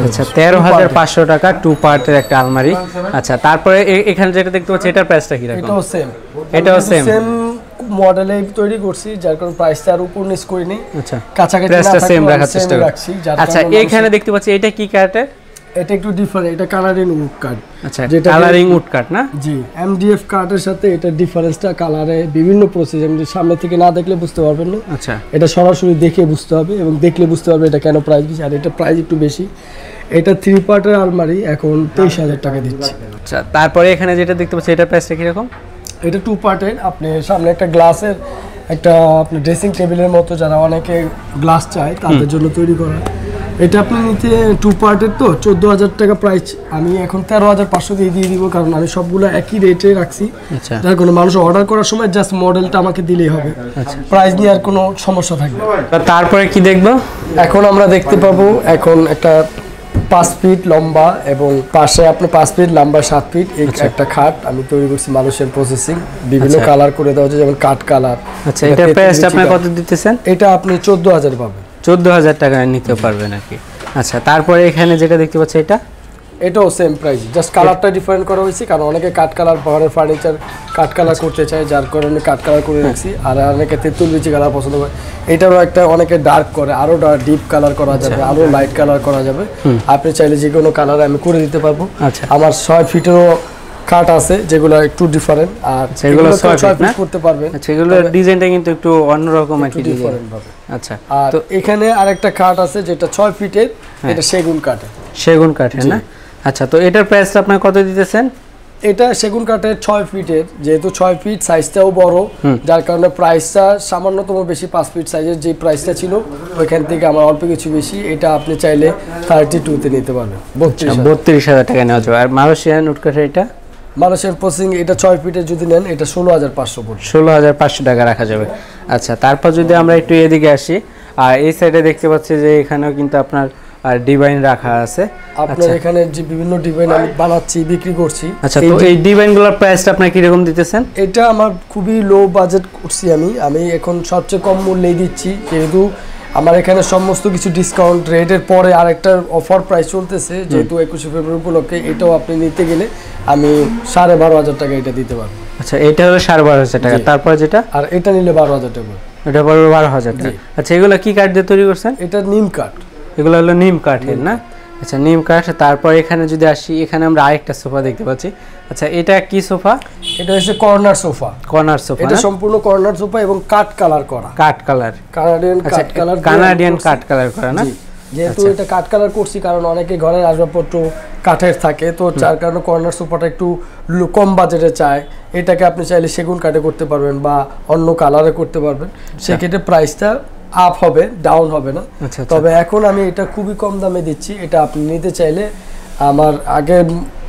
আচ্ছা তেরো হাজার পাঁচশো টাকা টু পার্টের একটা আলমারি। আচ্ছা তারপরে এখানে যেটা দেখতে পাচ্ছি এটার প্রাইসটা কি এটাও সেম এটাও সেম মডেলে তৈরি করছি যার কারণে প্রাইসটা আর উপর নিচ করিনি। আচ্ছা কাছাকাছি প্রাইসটা সেম রাখার চেষ্টা করছি রাখছি আচ্ছা এখানে দেখতে পাচ্ছি এটা কি কাঠের এটা একটু ডিফারেন্ট এটা কালারিং উড কার্ড আচ্ছা যেটা কালারিং উড কাঠ না? জি এমডিএফ কার্ডের সাথে এটা ডিফারেন্সটা কালারে বিভিন্ন প্রসেস এমনি সামনে থেকে না দেখলে বুঝতে পারবেন না। আচ্ছা। এটা সরাসরি দেখে বুঝতে হবে এবং দেখলে বুঝতে পারবে এটা কেন প্রাইস বেশি আর এটা প্রাইস একটু বেশি। এটা থ্রি পার্টের আলমারি এখন তেইশ হাজার টাকা দিচ্ছে। আচ্ছা তারপরে এখানে যেটা দেখতে পাচ্ছি এটা প্রাইসটা কীরকম? এটা টু পার্টের আপনি সামনে একটা গ্লাসের একটা আপনি ড্রেসিং টেবিলের মতো যারা অনেকে গ্লাস চায় তাদের জন্য তৈরি করা। এটা আপনি নিতে টু পার্টের তো চোদ্দ হাজার টাকা প্রাইস আমি এখন তেরো হাজার পাঁচশো দিয়ে দিয়ে দিব কারণ আমি সবগুলো একই রেটে রাখছি। আচ্ছা। যার কোনো মানুষ অর্ডার করার সময় জাস্ট মডেলটা আমাকে দিলেই হবে। প্রাইস নিয়ে আর কোনো সমস্যা থাকবে তারপরে কি দেখব? এখন আমরা দেখতে পাবো এখন একটা পাঁচ ফিট লম্বা এবং পাশে আপনার পাঁচ ফিট লম্বা সাত ফিট এই একটা খাট। আমি তৈরি করছি মানুষের প্রসেসিং বিভিন্ন আচ্ছা। কালার করে দেওয়া হচ্ছে যেমন কাঠ কালার আচ্ছা প্রাইসটা আপনার কত দিতেছেন? এটা আপনি চোদ্দ হাজার পাবেন। চোদ্দ হাজার টাকা নিতে পারবেন আর কি আচ্ছা তারপরে এখানে যেটা দেখতে পাচ্ছি এটা? এটাও সেম প্রাইস জাস্ট কালারটা ডিফারেন্ট করা হয়েছে কারণ অনেকে কাঠ কালার ঘরের ফার্নিচার কাঠ কালার করতে চায় যার কারণে কাঠ কালার করে রাখছি। আর অনেকে তেঁতুল বিচি কালার পছন্দ করে। এটারও একটা অনেকে ডার্ক করে আরও ডিপ কালার করা যাবে আরও লাইট কালার করা যাবে। আপনি চাইলে যে কোনো কালার আমি করে দিতে পারব। আচ্ছা। আমার ছয় ফিটেরও কাঠ আছে যেগুলো একটু ডিফারেন্ট আর সেগুলো এগুলো ছয় ফিট করতে পারবেন। আচ্ছা এগুলোর ডিজাইনটা কিন্তু একটু অন্যরকম ডিজাইন। ডিফারেন্ট ভাবে। আচ্ছা আর তো এখানে আরেকটা কাঠ আছে যেটা ছয় ফিটের এটা সেগুন কাঠের। সেগুন কাঠের না? আচ্ছা তো এটার প্রাইসটা আপনার কত দিতেছেন? এটা সেগুন কাঠের ছয় ফিটের যেহেতু ছয় ফিট সাইজটাও বড় যার কারণে প্রাইসটা সামান্যতম বেশি পাঁচ ফিট সাইজের যে প্রাইসটা ছিল ওইখান থেকে আমার অল্প কিছু বেশি এটা আপনি চাইলে থার্টি টুতে নিতে পারবেন। বত্রিশ বত্রিশ হাজার টাকা নেওয়া যাবে। আর মালয়েশিয়ান উড কাঠের এটা? মানুষের প্রসিং এটা ছয় ফিটের যদি নেন এটা ষোলো হাজার পাঁচশো ষোলো হাজার পাঁচশো টাকা রাখা যাবে। আচ্ছা তারপর যদি আমরা একটু এদিকে আসি আর এই সাইডে দেখতে পাচ্ছি যে এখানেও কিন্তু আপনার আর ডিভাইন রাখা আছে। আপনার এখানে যে বিভিন্ন ডিভাইন আমি বানাচ্ছি বিক্রি করছি আচ্ছা তো এই ডিভাইনগুলোর প্রাইসটা আপনি কি রকম দিতেছেন? এটা আমার খুবই লো বাজেট করছি আমি। আমি এখন সবচেয়ে কম মূল্যেই দিচ্ছি যেহেতু আমার এখানে সমস্ত কিছু ডিসকাউন্ট রেটের পরে আরেকটা অফার প্রাইস চলতেছে যেহেতু একুশে ফেব্রুয়ারি উপলক্ষে এটাও আপনি নিতে গেলে আমি সাড়ে বারো হাজার টাকা এটা দিতে পারব। আচ্ছা এটা হলো সাড়ে বারো হাজার টাকা। তারপরে যেটা? আর এটা নিলে বারো হাজার টাকা। এটা পড়বে বারো হাজার টাকা। আচ্ছা এগুলো কি কাঠ দিয়ে তৈরি করছেন? এটা নিম কাঠ এগুলো হলো নিম কাঠের না? আচ্ছা নিম কাঠ তারপর এখানে যদি আসি এখানে আমরা আরেকটা সোফা দেখতে পাচ্ছি। আচ্ছা এটা কি সোফা? এটা হচ্ছে কর্নার সোফা। কর্নার সোফা এটা সম্পূর্ণ কর্নার সোফা এবং কাঠ কালার করা। কাঠ কালার। কানাডিয়ান আচ্ছা কাঠ কালার কানাডিয়ান কাঠ কালার করা না? যেহেতু এটা কাঠ কালার করছি কারণ অনেকে ঘরের আসবাবপত্র কাঠের থাকে তো যার কারণে কর্নার সোফাটা একটু কম বাজেটে চায়। এটাকে আপনি চাইলে সেগুন কাঠে করতে পারবেন বা অন্য কালারে করতে পারবেন। সেক্ষেত্রে প্রাইসটা আপ হবে ডাউন হবে না আচ্ছা আচ্ছা। তবে এখন আমি এটা খুবই কম দামে দিচ্ছি এটা আপনি নিতে চাইলে আমার আগে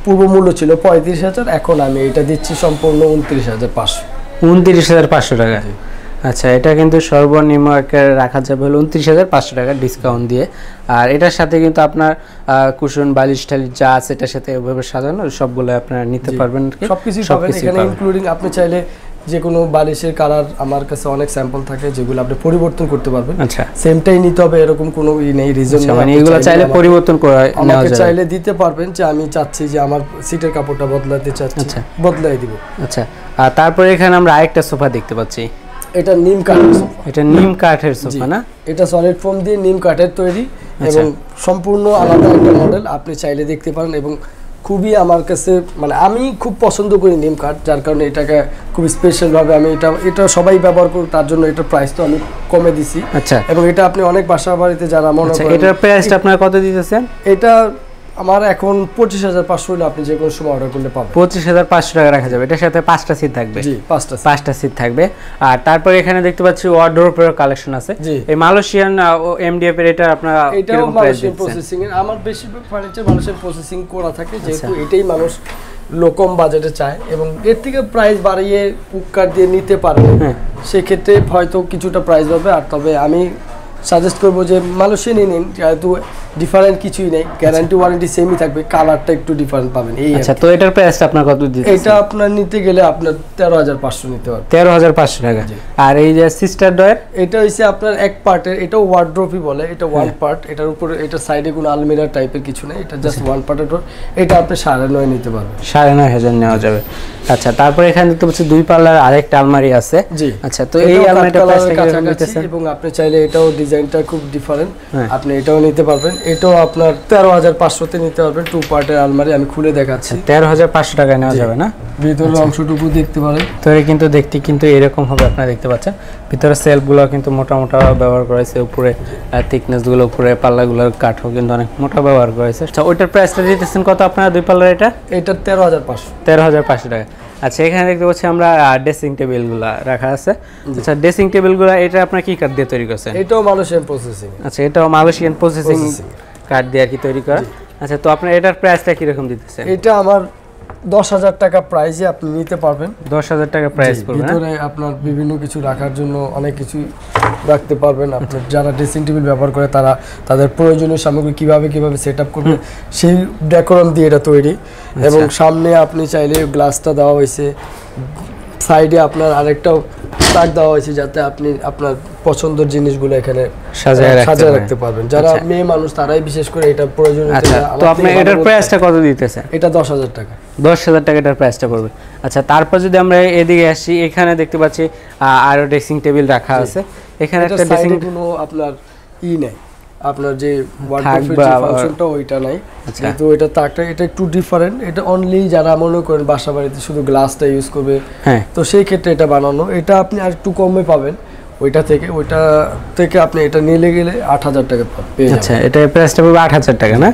পূর্ব মূল্য ছিল পঁয়ত্রিশ হাজার এখন আমি এটা দিচ্ছি সম্পূর্ণ উনত্রিশ হাজার পাঁচশো উনত্রিশ হাজার পাঁচশো টাকা আচ্ছা এটা কিন্তু সর্বনিম্ন আকারে রাখা যাবে হলো উনত্রিশ হাজার পাঁচশো টাকা ডিসকাউন্ট দিয়ে আর এটার সাথে কিন্তু আপনার কুশন বালিশ টালিশ যা আছে এটার সাথে এভাবে সাজানো সবগুলো আপনারা নিতে পারবেন। সবকিছু পাবেন। ইনক্লুডিং আপনি চাইলে যে কোনো বালিশের কালার আমার কাছে অনেক স্যাম্পল থাকে যেগুলো আপনি পরিবর্তন করতে পারবেন। আচ্ছা। সেমটাই নিতে হবে এরকম কোনো ই নেই রিজন আচ্ছা, মানে এগুলো চাইলে পরিবর্তন করে আমাকে চাইলে দিতে পারবেন যে আমি চাচ্ছি যে আমার সিটের কাপড়টা বদলাতে চাচ্ছি। আচ্ছা। বদলাই দিব। আচ্ছা আর তারপরে এখানে আমরা আরেকটা সোফা দেখতে পাচ্ছি। এটা নিম কাঠের সোফা। এটা নিম কাঠের সোফা না? এটা সলিড ফোম দিয়ে নিম কাঠের তৈরি আচ্ছা। এবং সম্পূর্ণ আলাদা একটা মডেল আপনি চাইলে দেখতে পারেন এবং খুবই আমার কাছে মানে আমি খুব পছন্দ করি নিম কার্ড যার কারণে এটাকে খুব স্পেশালভাবে আমি এটা এটা সবাই ব্যবহার করি তার জন্য এটার প্রাইস তো আমি কমে দিছি। আচ্ছা। এবং এটা আপনি অনেক বাসা বাড়িতে যারা মনে আচ্ছা করেন এটার প্রাইসটা আপনারা কত দিতেছেন? এটা আমার এখন পঁচিশ হাজার পাঁচশো হলে আপনি যে কোনো সময় অর্ডার করলে পাবেন। পঁচিশ হাজার পাঁচশো টাকা রাখা যাবে। এটার সাথে পাঁচটা সিট থাকবে। জি পাঁচটা পাঁচটা সিট থাকবে। আর তারপরে এখানে দেখতে পাচ্ছি ওয়ার্ড্রোপের কালেকশন আছে। এই মালয়েশিয়ান এমডিএফ এর এটা আপনারা এটাও দিচ্ছেন? প্রসেসিং এর। আমার বেশিরভাগ ফার্নিচার মানুষের প্রসেসিং করা থাকে যেহেতু আচ্ছা। এটাই মানুষ লো কম বাজেটে চায় এবং এর থেকে প্রাইস বাড়িয়ে পুকার দিয়ে নিতে পারবে। হ্যাঁ। সেক্ষেত্রে হয়তো কিছুটা প্রাইস হবে আর তবে আমি সাজেস্ট করব যে মালয়েশিয়ানই নিন যেহেতু ডিফারেন্ট কিছুই নেই গ্যারান্টি ওয়ারেন্টি সেমই থাকবে কালারটা একটু ডিফারেন্ট পাবেন এই আচ্ছা তো এটার প্রাইসটা আপনার কত কি। দিচ্ছেন এটা আপনার নিতে গেলে আপনার তেরো হাজার পাঁচশো নিতে পারবে তেরো হাজার পাঁচশো টাকা। আর এই যে সিস্টার ডয়ের এটা হচ্ছে আপনার এক পার্টের এটাও ওয়ার্ড্রোপই বলে এটা হ্যাঁ। ওয়ান পার্ট এটার উপরে এটা সাইডে কোনো আলমিরা টাইপের কিছু নেই এটা জাস্ট ওয়ান পার্টের ডোর এটা আপনি সাড়ে নয় নিতে পারবেন। সাড়ে নয় হাজার নেওয়া যাবে। আচ্ছা তারপরে এখানে দেখতে পাচ্ছি দুই পাল্লার আরেকটা আলমারি আছে। জি। আচ্ছা তো এই আলমারিটা দিতেছেন এবং আপনি চাইলে এটাও ডিজাইনটা খুব ডিফারেন্ট হ্যাঁ। আপনি এটাও নিতে পারবেন। এটাও আপনার তেরো হাজার পাঁচশোতে নিতে পারবেন। টু পার্টের আলমারি আমি খুলে দেখাচ্ছি। তেরো হাজার পাঁচশো টাকায় নেওয়া যাবে না? ভিতরের আচ্ছা। অংশটুকু দেখতে পারেন। তো এটা কিন্তু দেখতে কিন্তু এরকম হবে আপনারা দেখতে পাচ্ছেন। ভিতরে সেলফগুলো কিন্তু মোটা মোটা ব্যবহার করেছে উপরে থিকনেসগুলো উপরে পাল্লাগুলোর কাঠও কিন্তু অনেক মোটা ব্যবহার করেছে আচ্ছা ওইটার প্রাইসটা দিতেছেন কত আপনারা দুই পাল্লার এটা? এটা তেরো হাজার পাঁচশো। তেরো হাজার পাঁচশো টাকা। আচ্ছা এখানে দেখতে পাচ্ছি আমরা ড্রেসিং টেবিলগুলো রাখা আছে। আচ্ছা ড্রেসিং টেবিলগুলো এটা আপনার কি কাঠ দিয়ে তৈরি করছেন? এটাও মানুষের প্রসেসিং আচ্ছা এটাও মালয়েশিয়ান প্রসেসিং। কাঠ দিয়ে আর কি তৈরি করা। আচ্ছা তো আপনার এটার প্রাইসটা কীরকম দিতেছেন? এটা আমার দশ হাজার টাকা প্রাইসে আপনি নিতে পারবেন। দশ হাজার টাকা প্রাইস ভিতরে আপনার বিভিন্ন কিছু রাখার জন্য অনেক কিছু রাখতে পারবেন। আপনার যারা ড্রেসিং টেবিল ব্যবহার করে তারা তাদের প্রয়োজনীয় সামগ্রী কীভাবে কীভাবে সেট আপ করবে সেই ডেকোরাম দিয়ে এটা তৈরি। এবং সামনে আপনি চাইলে গ্লাসটা দেওয়া হয়েছে। সাইডে আপনার আরেকটাও তাক দেওয়া হয়েছে যাতে আপনি আপনার পছন্দের জিনিসগুলো এখানে সাজায় রাখতে পারবেন। যারা আচ্ছা। মেয়ে মানুষ তারাই বিশেষ করে এটা প্রয়োজন আচ্ছা তো আপনি এটার প্রাইসটা কত দিতেছেন? এটা দশ হাজার টাকা। দশ হাজার টাকা এটার প্রাইসটা পড়বে। আচ্ছা তারপর যদি আমরা এদিকে আসি এখানে দেখতে পাচ্ছি আরও ড্রেসিং টেবিল রাখা আছে। এখানে একটা ড্রেসিং আপনার ই নেই। আপনার যে থাকবে যে ফাংশনটা ওইটা নাই। আচ্ছা। কিন্তু এটা তাকটা এটা একটু ডিফারেন্ট এটা অনলি যারা মনে করেন বাসা বাড়িতে শুধু গ্লাসটা ইউজ করবে। হ্যাঁ। তো সেই ক্ষেত্রে এটা বানানো। এটা আপনি আর একটু কমে পাবেন। ওইটা থেকে ওইটা থেকে আপনি এটা নিলে গেলে আট হাজার টাকা পেয়ে আচ্ছা এটা প্রাইসটা পড়বে আট হাজার টাকা না?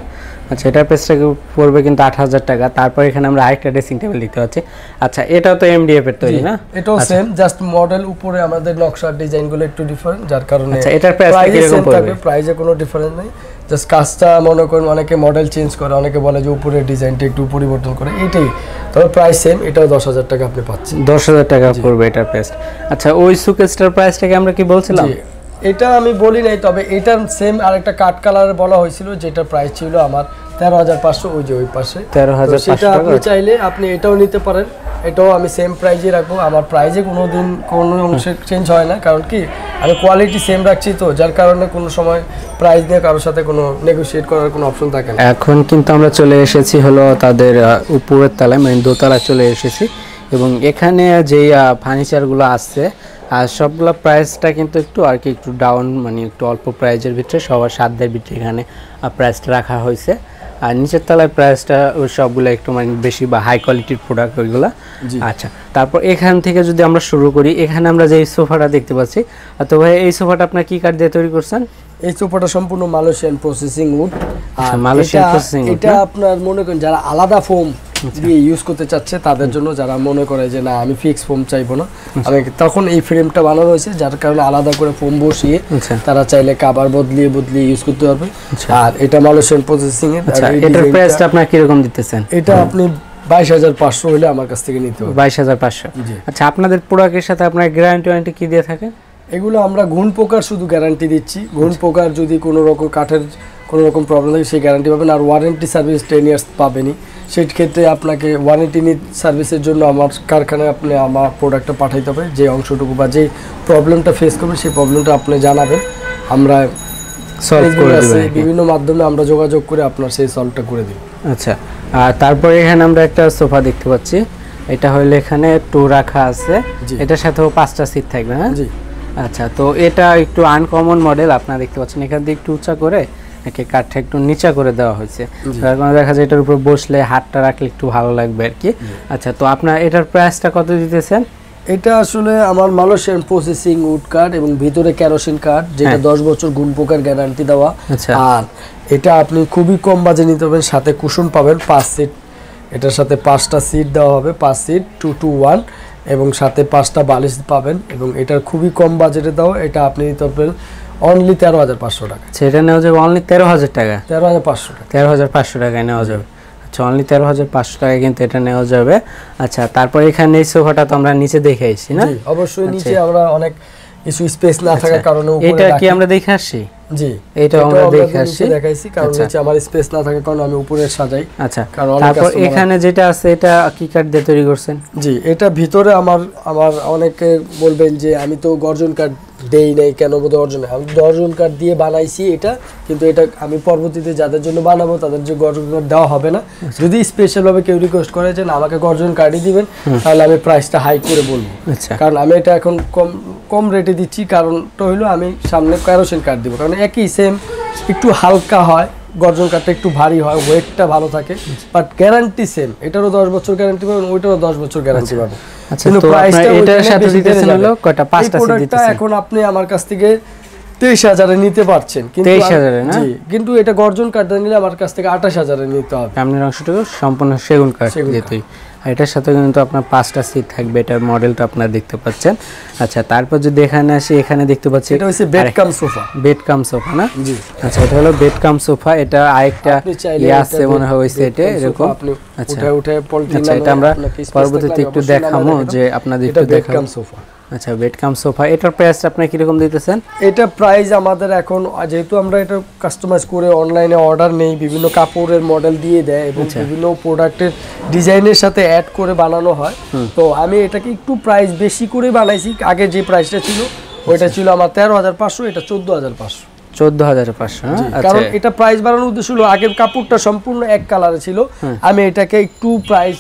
আচ্ছা এটার প্রাইসটা পড়বে কিন্তু আট হাজার টাকা। তারপর এখানে আমরা আরেকটা ড্রেসিং টেবিল দেখতে পাচ্ছি। আচ্ছা এটাও তো এমডিএফ এর তৈরি না? এটাও সেম জাস্ট মডেল উপরে আমাদের নকশার ডিজাইনগুলো একটু ডিফারেন্ট যার কারণে আচ্ছা, এটার প্রাইস কি রকম পড়বে? প্রাইসে কোনো ডিফারেন্স নেই। জাস্ট কাজটা মনে করেন অনেকে মডেল চেঞ্জ করে অনেকে বলে যে উপরের ডিজাইনটা একটু পরিবর্তন করে এটাই। তবে প্রাইস সেম এটাও দশ হাজার টাকা আপনি পাচ্ছেন। দশ হাজার টাকা পড়বে এটার প্রাইস আচ্ছা ওই সুকেসটার প্রাইসটাকে আমরা কি বলছিলাম? এটা আমি বলি নাই তবে এটার সেম আরেকটা কাঠ কালার বলা হয়েছিল যেটা প্রাইস ছিল আমার তেরো হাজার পাঁচশো ওই যে ওই পাশে। তেরো হাজার সেটা আপনি চাইলে আপনি এটাও নিতে পারেন। এটাও আমি সেম প্রাইজে রাখব। আমার প্রাইজে কোনো দিন কোনো অংশে চেঞ্জ হয় না। কারণ কি, আমি কোয়ালিটি সেম রাখছি তো, যার কারণে কোনো সময় প্রাইস নিয়ে কারোর সাথে কোনো নেগোশিয়েট করার কোনো অপশন থাকে না। এখন কিন্তু আমরা চলে এসেছি হলো তাদের উপরের তলায় মানে দোতলায় চলে এসেছি। এবং এখানে যেই ফার্নিচারগুলো আসছে, আর সবগুলো প্রাইসটা কিন্তু একটু আর কি, একটু ডাউন মানে একটু অল্প প্রাইজের ভিতরে সবার সাধ্যের ভিতরে এখানে প্রাইসটা রাখা হয়েছে। আর নিচের তলায় প্রাইসটা ওই সবগুলো একটু মানে বেশি বা হাই কোয়ালিটির প্রোডাক্ট ওইগুলো। আচ্ছা তারপর এখান থেকে যদি আমরা শুরু করি এখানে আমরা যে সোফাটা দেখতে পাচ্ছি তো ভাই এই সোফাটা আপনার কি কাঠ দিয়ে তৈরি করছেন? এই সোফাটা সম্পূর্ণ মালয়েশিয়ান প্রসেসিং উড আর মালয়েশিয়ান প্রসেসিং এটা আপনার মনে করেন যারা আলাদা ফোম দিয়ে ইউজ করতে চাচ্ছে তাদের জন্য যারা মনে করে যে না আমি ফিক্স ফোম চাইব না। আমি তখন এই ফ্রেমটা বানানো হয়েছে যার কারণে আলাদা করে ফোম বসিয়ে আচ্ছা। তারা চাইলে কাবার বদলিয়ে বদলিয়ে ইউজ করতে পারবে। আর এটা মালয়েশিয়ান প্রসেসিং এর আচ্ছা এটার প্রাইসটা আপনার কীরকম দিতেছেন? এটা আপনি বাইশ হাজার পাঁচশো হলে আমার কাছ থেকে নিতে হবে বাইশ হাজার পাঁচশো। আচ্ছা আপনাদের প্রোডাক্টের সাথে আপনার গ্যারান্টি ওয়ারেন্টি কি দিয়ে থাকে? এগুলো আমরা ঘুণ পোকার শুধু গ্যারান্টি দিচ্ছি। ঘুণ পোকার যদি কোনো রকম কাঠের কোনো রকম প্রবলেম থাকে সেই গ্যারান্টি পাবেন। আর ওয়ারেন্টি সার্ভিস টেন ইয়ার্স পাবেনই। সেই ক্ষেত্রে আপনাকে ওয়ারেন্টি সার্ভিসের জন্য আমার কারখানায় আপনি আমার প্রোডাক্টটা পাঠাইতে হবে। যে অংশটুকু বা যে প্রবলেমটা ফেস করবেন সেই প্রবলেমটা আপনি জানাবেন। আমরা। বিভিন্ন মাধ্যমে আমরা যোগাযোগ করে আপনার সেই সলভটা করে দিব আচ্ছা আর তারপরে এখানে আমরা একটা সোফা দেখতে পাচ্ছি। এটা হলো এখানে টু রাখা আছে। এটার সাথেও পাঁচটা সিট থাকবে হ্যাঁ? জি। আচ্ছা তো এটা একটু আনকমন মডেল আপনারা দেখতে পাচ্ছেন। এখান দিয়ে একটু উঁচা করে একে কাঠটা একটু নিচা করে দেওয়া হয়েছে। কারণে দেখা যায় এটার উপর বসলে হাতটা রাখলে একটু ভালো লাগবে আর কি। আচ্ছা তো আপনার এটার প্রাইসটা কত দিতেছেন? এটা আসলে আমার মালয়েশিয়ান প্রসেসিং উড কার্ড এবং ভিতরে কেরোসিন কার্ড যেটা হ্যাঁ। দশ বছর গুণ পোকার গ্যারান্টি দেওয়া। আচ্ছা। আর এটা আপনি খুবই কম বাজে নিতে পারবেন সাথে কুশন পাবেন পাঁচ সিট এটার সাথে পাঁচটা সিট দেওয়া হবে পাঁচ সিট টু টু ওয়ান এবং সাথে পাঁচটা বালিশ পাবেন এবং এটার খুবই কম বাজেটে দেওয়া এটা আপনি নিতে পারবেন অনলি তেরো হাজার পাঁচশো টাকা। সেটা নেওয়া যাবে অনলি তেরো হাজার টাকা। তেরো হাজার পাঁচশো টাকা। তেরো হাজার পাঁচশো টাকায় নেওয়া যাবে। আচ্ছা অনলি তেরো হাজার পাঁচশো টাকায় কিন্তু এটা নেওয়া যাবে। আচ্ছা তারপর এখানে এই সোফাটা তো আমরা নিচে দেখে আসছি না? জি, অবশ্যই নিচে আমরা অনেক কিছু স্পেস না থাকার কারণে এটা কি আমরা দেখে আসছি? জি এটাও আমরা দেখে আসছি। দেখাইছি কারণ আচ্ছা। নিচে আমার স্পেস না থাকার কারণে আমি উপরে সাজাই। আচ্ছা কারণ তারপর এখানে যেটা আছে এটা কি কাঠ দিয়ে তৈরি করছেন? জি এটা ভিতরে আমার আমার অনেকে বলবেন যে আমি তো গর্জন কার্ড দেই নাই কেন বোধ অর্জন? আমি গর্জন কার্ড দিয়ে বানাইছি এটা কিন্তু এটা আমি পরবর্তীতে যাদের জন্য বানাবো তাদের যে গর্জন কার্ড দেওয়া হবে না। যদি স্পেশালভাবে কেউ রিকোয়েস্ট করে যে আমাকে গর্জন কার্ডই দিবেন তাহলে আমি প্রাইসটা হাই করে বলব। আচ্ছা। কারণ আমি এটা এখন কম কম রেটে দিচ্ছি কারণটা হলো আমি সামনে ক্যারোসিন কার্ড দিব। কারণ একই সেম একটু হালকা হয়। গর্জন কাঠটা একটু ভারী হয় ওয়েটটা ভালো থাকে বাট গ্যারান্টি সেম এটারও দশ বছর গ্যারান্টি পাবেন ওইটারও দশ বছর গ্যারান্টি পাবেন আচ্ছা, তো আপনার এটার সাথে দিতেছেন হলো কয়টা? পাঁচটা দিতেছেন? এখন আপনি আমার কাছ থেকে তেইশ হাজারে নিতে পারছেন কিন্তু 23,000 এ না? জি কিন্তু এটা গর্জন কাটতে নিলে আমার কাছ থেকে আঠাশ হাজারে নিতে হবে সামনের অংশটুকু সম্পূর্ণ সেগুন কাঠ আর এটার সাথে কিন্তু আপনার পাঁচটা সিট থাকবে এটার মডেলটা আপনারা দেখতে পাচ্ছেন। আচ্ছা তারপর যদি এখানে আসি এখানে দেখতে পাচ্ছি এটা হচ্ছে bed cum sofa bed cum sofa না? জি। আচ্ছা এটা হলো বেড কাম সোফা এটা আরেকটা ইয়ে আছে মনে হয় ওই সেটে এটা এরকম। আচ্ছা। উঠে উঠে আচ্ছা এটা আমরা পরবর্তীতে একটু দেখাবো যে আপনাদের একটু একটু বেড কাম সোফা আচ্ছা বেড কাম সোফা এটার প্রাইস আপনি কীরকম দিতেছেন? এটা প্রাইস আমাদের এখন যেহেতু আমরা এটা কাস্টমাইজ করে অনলাইনে অর্ডার নেই বিভিন্ন কাপড়ের মডেল দিয়ে দেয় এবং আচ্ছা। বিভিন্ন প্রোডাক্টের ডিজাইনের সাথে অ্যাড করে বানানো হয়। তো আমি এটাকে একটু প্রাইস বেশি করে বানাইছি আগে যে প্রাইসটা ছিল ওইটা ছিল আমার তেরো হাজার পাঁচশো এটা চোদ্দ হাজার পাঁচশো। চোদ্দ হাজার পাঁচশো হ্যাঁ? আচ্ছা কারণ এটা প্রাইস বাড়ানোর উদ্দেশ্য ছিল আগের কাপড়টা সম্পূর্ণ এক কালারে ছিল। আমি এটাকে একটু প্রাইস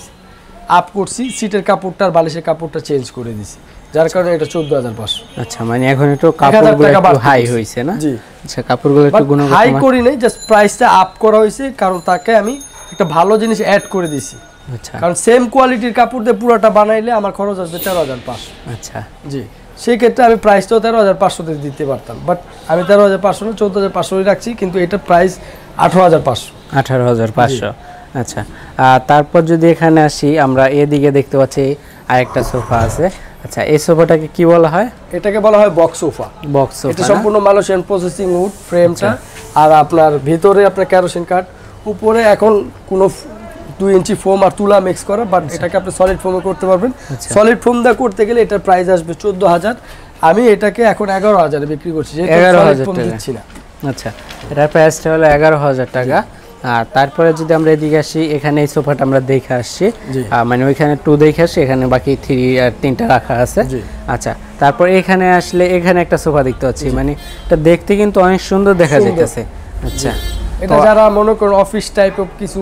আপ করছি সিটের কাপড়টা আর বালিশের কাপড়টা চেঞ্জ করে দিছি। যার কারণে এটা চোদ্দ হাজার পাঁচশো। আচ্ছা মানে এখন একটু কাপড়গুলো একটু হাই। হয়েছে। না? জি। আচ্ছা কাপড়গুলো একটু গুণগত হাই করি নাই জাস্ট প্রাইসটা আপ করা হয়েছে কারণ তাকে আমি একটা ভালো জিনিস অ্যাড করে দিছি আচ্ছা। কারণ সেম কোয়ালিটির কাপড় দিয়ে পুরোটা বানাইলে আমার খরচ আসবে তেরো হাজার পাঁচশো। আচ্ছা। জি। সেই ক্ষেত্রে আমি প্রাইসটাও তেরো হাজার পাঁচশোতে দিতে পারতাম। বাট আমি তেরো হাজার পাঁচশো না চোদ্দ হাজার পাঁচশোই রাখছি কিন্তু এটা প্রাইস আঠারো হাজার পাঁচশো। আঠারো হাজার পাঁচশো। আচ্ছা। আর তারপর যদি এখানে আসি আমরা এদিকে দেখতে পাচ্ছি আরেকটা সোফা আছে। আচ্ছা এই সোফাটাকে কি বলা হয়? এটাকে বলা হয় বক্স সোফা। বক্স সোফা এটা সম্পূর্ণ মালয়েশিয়ান প্রসেসিং উড ফ্রেমটা আর আপনার ভিতরে আপনার ক্যারোসিন কাঠ উপরে এখন কোনো ফ- দুই ইঞ্চি ফোম আর তুলা মিক্স করা বাট এটাকে আপনি সলিড ফোমে করতে পারবেন। আচ্ছা। সলিড ফোম দা করতে গেলে এটার প্রাইস আসবে চোদ্দ হাজার। আমি এটাকে এখন এগারো হাজারে বিক্রি করছি যেহেতু 11,000 solid foam টাকা। দিচ্ছি না। আচ্ছা এটার প্রাইসটা হলো এগারো হাজার টাকা। আর তারপরে যদি আমরা এদিকে আসি এখানে এই সোফাটা আমরা দেখে আসছি। মানে ওইখানে টু দেখে আসছি এখানে বাকি থ্রি আর তিনটা রাখা আছে। আচ্ছা তারপর এখানে আসলে এখানে একটা সোফা দেখতে পাচ্ছি। মানে এটা দেখতে কিন্তু অনেক সুন্দর দেখা যাইতেছে। আচ্ছা। এটা যারা মনে করেন অফিস টাইপ অফ কিছু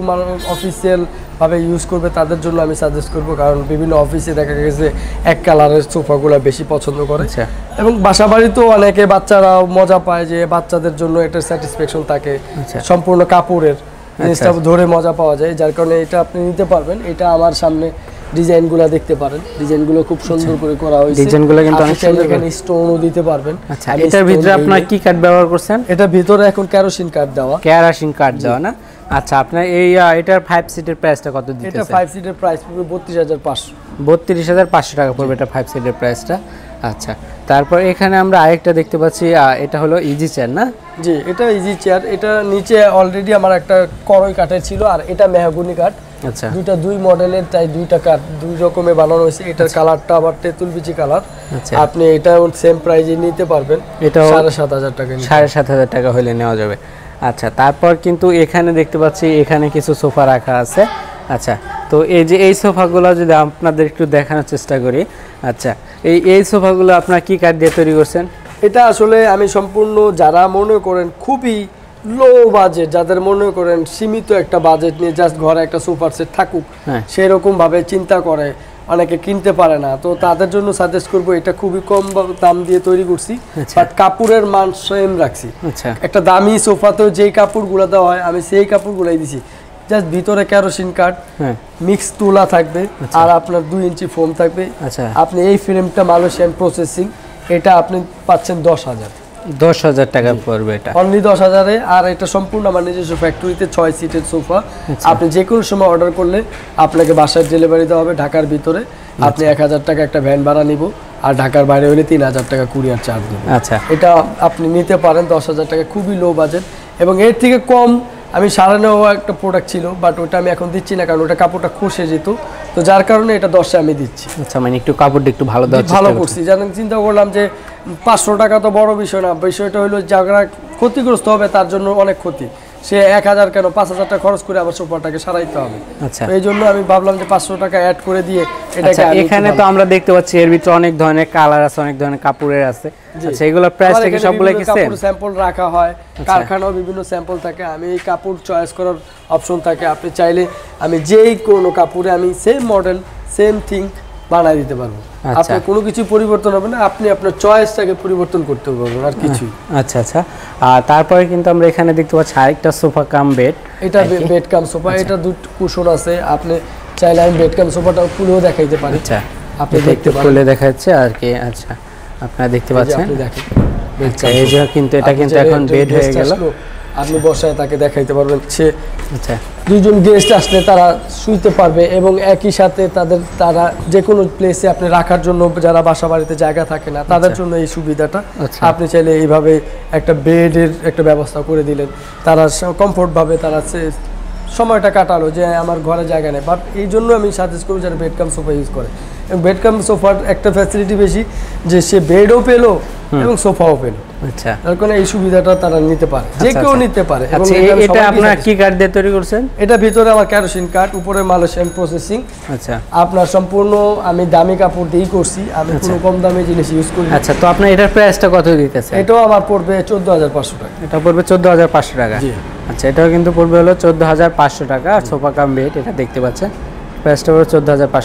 অফিসিয়াল ভাবে ইউজ করবে তাদের জন্য আমি সাজেস্ট করব কারণ বিভিন্ন অফিসে দেখা গেছে এক কালারের সোফাগুলো বেশি পছন্দ করে। আচ্ছা। এবং বাসা বাড়িতেও অনেকে বাচ্চারা মজা পায় যে বাচ্চাদের জন্য একটা স্যাটিসফ্যাকশন থাকে আচ্ছা। সম্পূর্ণ কাপড়ের। জিনিসটা ধরে মজা পাওয়া যায় যার কারণে এটা আপনি নিতে পারবেন। এটা আমার সামনে ডিজাইনগুলো দেখতে পারেন। ডিজাইনগুলো খুব সুন্দর করে করা হয়েছে। ডিজাইনগুলো কিন্তু অনেক সুন্দর এখানে স্টোনও দিতে পারবেন। আচ্ছা এটার ভিতরে আপনার। কি কাঠ ব্যবহার করছেন? এটা ভিতরে এখন কেরোসিন কাঠ দেওয়া। কেরোসিন কাঠ দেওয়া না? আচ্ছা আপনার এই এটার ফাইভ সিটের প্রাইসটা কত দিতেছেন এটা দিতেছে? ফাইভ সিটের প্রাইস পড়বে বত্রিশ হাজার পাঁচশো। বত্রিশ হাজার পাঁচশো টাকা পড়বে এটা ফাইভ সিটের প্রাইসটা আচ্ছা তারপর এখানে আমরা আরেকটা দেখতে পাচ্ছি এটা হলো ইজি চেয়ার না? জি এটা ইজি চেয়ার এটা নিচে অলরেডি আমার একটা করই কাঠের ছিল আর এটা মেহগুনি কাঠ। আচ্ছা। দুইটা দুই মডেলের তাই দুইটা কাঠ দুই রকমের বানানো হয়েছে। এটার কালারটা আবার তেঁতুল বিচি কালার। আচ্ছা। আপনি এটা সেম প্রাইজে নিতে পারবেন। এটা সাড়ে সাত হাজার টাকা সাড়ে সাত হাজার টাকা হলে নেওয়া যাবে। আচ্ছা তারপর কিন্তু এখানে দেখতে পাচ্ছি এখানে কিছু সোফা রাখা আছে। আচ্ছা তো এই যে এই সোফাগুলো যদি আপনাদের একটু দেখানোর চেষ্টা করি আচ্ছা এই এই সোফাগুলো আপনার কি কাঠ দিয়ে তৈরি করছেন? এটা আসলে আমি সম্পূর্ণ যারা মনে করেন খুবই লো বাজেট যাদের মনে করেন সীমিত একটা বাজেট নিয়ে জাস্ট ঘরে একটা সোফার সেট থাকুক হ্যাঁ। সেরকম ভাবে চিন্তা করে অনেকে কিনতে পারে না। তো তাদের জন্য সাজেস্ট করব এটা খুবই কম দাম দিয়ে তৈরি করছি আচ্ছা। বাট কাপড়ের মান সেম রাখছি। আচ্ছা। একটা দামি সোফাতেও যেই কাপড়গুলো দেওয়া হয় আমি সেই কাপড়গুলোই দিছি। জাস্ট ভিতরে কেরোসিন কাঠ হ্যাঁ। মিক্স তুলা থাকবে আর আপনার দুই ইঞ্চি ফোম থাকবে। আচ্ছা। আপনি এই ফ্রেমটা মালয়েশিয়ান প্রসেসিং এটা আপনি পাচ্ছেন দশ হাজার। দশ হাজার টাকা পড়বে এটা। অনলি দশ হাজারে আর এটা সম্পূর্ণ আমার নিজস্ব ফ্যাক্টরিতে ছয় সিটের সোফা আচ্ছা। আপনি যে কোনো সময় অর্ডার করলে আপনাকে বাসায় ডেলিভারি দেওয়া হবে ঢাকার ভিতরে। আপনি এক হাজার টাকা একটা ভ্যান ভাড়া নিব আর ঢাকার বাইরে হলে তিন হাজার টাকা কুরিয়ার চার্জ দেবো। আচ্ছা। এটা আপনি নিতে পারেন দশ হাজার টাকা খুবই লো বাজেট এবং এর থেকে কম আমি সারানো নেওয়া একটা প্রোডাক্ট ছিল বাট ওটা আমি এখন দিচ্ছি না কারণ ওটা কাপড়টা খসে যেত। তো যার কারণে এটা দশে আমি দিচ্ছি। আচ্ছা মানে একটু কাপড়টা একটু ভালো ভালো করছি করছি। জানেন চিন্তা করলাম যে পাঁচশো টাকা তো বড় বিষয় না বিষয়টা হলো যারা ক্ষতিগ্রস্ত হবে তার জন্য অনেক ক্ষতি। সে এক হাজার কেন? পাঁচ হাজার টাকা খরচ করে আবার সোফাটাকে সারাইতে হবে। আচ্ছা। এই জন্য আমি ভাবলাম যে পাঁচশো টাকা অ্যাড করে দিয়ে এটাকে আচ্ছা এখানে তো আমরা দেখতে পাচ্ছি এর ভিতরে অনেক ধরনের কালার আছে অনেক ধরনের কাপড়ের আছে। আচ্ছা এগুলোর প্রাইস থেকে সবগুলো কি সেম স্যাম্পল রাখা হয় কারখানাও বিভিন্ন স্যাম্পল থাকে। আমি এই কাপড় চয়েস করার অপশন থাকে। আপনি চাইলে আমি যেই কোনো কাপড়ে আমি সেম মডেল সেম থিং বানাই দিতে পারব। আচ্ছা। আপনার কোনো কিছু পরিবর্তন হবে না আপনি আপনার চয়েসটাকে পরিবর্তন করতে পারবেন আর কিছুই আচ্ছা আচ্ছা আর তারপরে কিন্তু আমরা এখানে দেখতে পাচ্ছি আরেকটা সোফা কাম বেড। এটা বেড কাম সোফা আচ্ছা। এটা দুটো কুশন আছে আপনি চাইলে আমি বেড কাম সোফাটা খুলেও দেখাইতে পারি। আচ্ছা। আপনি দেখতে খুলে দেখা যাচ্ছে আর কি আচ্ছা। আপনারা দেখতে পাচ্ছেন? দেখেন আচ্ছা এই যে কিন্তু এটা কিন্তু এখন বেড হয়ে গেল। আপনি বসায় তাকে দেখাইতে পারবেন। সে আচ্ছা। দুজন গেস্ট আসলে তারা শুইতে পারবে এবং একই সাথে তাদের তারা যে কোনো প্লেসে আপনি রাখার জন্য যারা বাসা বাড়িতে জায়গা থাকে না তাদের জন্য এই সুবিধাটা। আচ্ছা। আপনি চাইলে এইভাবে একটা বেডের একটা ব্যবস্থা করে দিলেন। তারা কমফোর্ট ভাবে তারা সে- সময়টা কাটালো যে আমার ঘরে জায়গা নেই। বাট এই জন্য আমি সাজেস্ট করব যারা বেড কাম সোফা ইউজ করে। এবং বেড কাম সোফার একটা ফ্যাসিলিটি বেশি যে সে বেডও পেল এবং সোফাও পেল। আচ্ছা। তার এই সুবিধাটা তারা নিতে পারে যে আচ্ছা, কেউ আচ্ছা। নিতে পারে। আচ্ছা এটা আমি এ- এটা সবাইকে আপনার suggest কি কাঠ দিয়ে তৈরি করছেন? এটা ভিতরে আমার ক্যারোসিন কাঠ উপরে মালয়েশিয়ান প্রসেসিং আচ্ছা। আপনার সম্পূর্ণ আমি দামি কাপড় দিয়েই করছি আমি কোনো কম দামি জিনিস ইউজ করি আচ্ছা তো আপনার এটার প্রাইসটা কত দিতেছে? এটাও আমার পড়বে টাকা। এটা পড়বে চোদ্দ হাজার পাঁচশো টাকা। জি। আচ্ছা এটাও কিন্তু পড়বে হলো চোদ্দ হাজার পাঁচশো টাকা। আর সোফা কাম বেড এটা দেখতে পাচ্ছেন। প্রাইসটা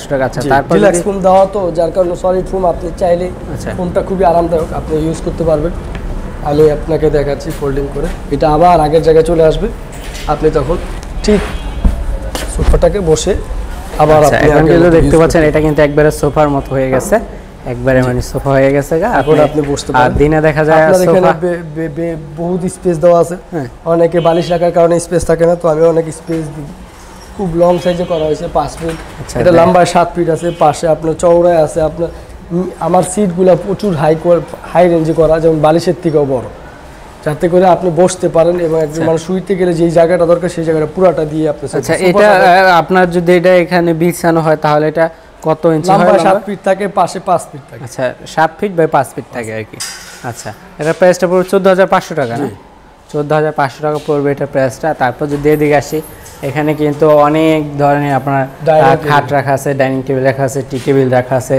টাকা। আচ্ছা তারপর রিল্যাক্স যদি- ফোম দেওয়া তো যার কারণে সলিড ফোম আপনি চাইলে আচ্ছা। ফোমটা খুবই আরামদায়ক আপনি ইউজ করতে পারবেন। আমি আপনাকে দেখাচ্ছি ফোল্ডিং করে। এটা আবার আগের জায়গায় চলে আসবে। আপনি তখন ঠিক সোফাটাকে বসে আবার আচ্ছা আপনি দেখতে পাচ্ছেন এটা কিন্তু একবারে সোফার মতো হয়ে গেছে। একবারে মানে সোফা হয়ে গেছে গা এখন আপনি বসতে আর পারেন। দিনে দেখা যায় আপনার এখানে বহুত স্পেস দেওয়া আছে। হ্যাঁ। অনেকে বালিশ রাখার কারণে স্পেস থাকে না তো আমি অনেক স্পেস দিই। খুব লং সাইজে করা হয়েছে পাঁচ ফিট আচ্ছা, এটা দেখ। লম্বায় সাত ফিট আছে পাশে আপনার চওড়ায় আছে আপনার আমার সিটগুলো প্রচুর হাই হাই রেঞ্জে করা যেমন বালিশের থেকেও বড়। যাতে করে আপনি বসতে পারেন এবং একজন মানুষ শুইতে গেলে যেই জায়গাটা দরকার সেই জায়গাটা পুরাটা দিয়ে আপনি আচ্ছা এটা আপনার যদি এটা এখানে বিছানো হয় তাহলে এটা কত ইঞ্চি হয় লম্বা? ফিট থাকে পাশে পাঁচ ফিট থাকে। আচ্ছা সাত ফিট বাই পাঁচ ফিট থাকে আর কি। আচ্ছা এটা প্রাইসটা পড়বে চোদ্দ হাজার পাঁচশো টাকা না? চোদ্দ হাজার পাঁচশো টাকা পড়বে এটা প্রাইসটা তারপর যদি এদিকে আসি এখানে কিন্তু অনেক ধরনের আপনার খাট রাখা আছে ডাইনিং টেবিল রাখা আছে টি টেবিল রাখা আছে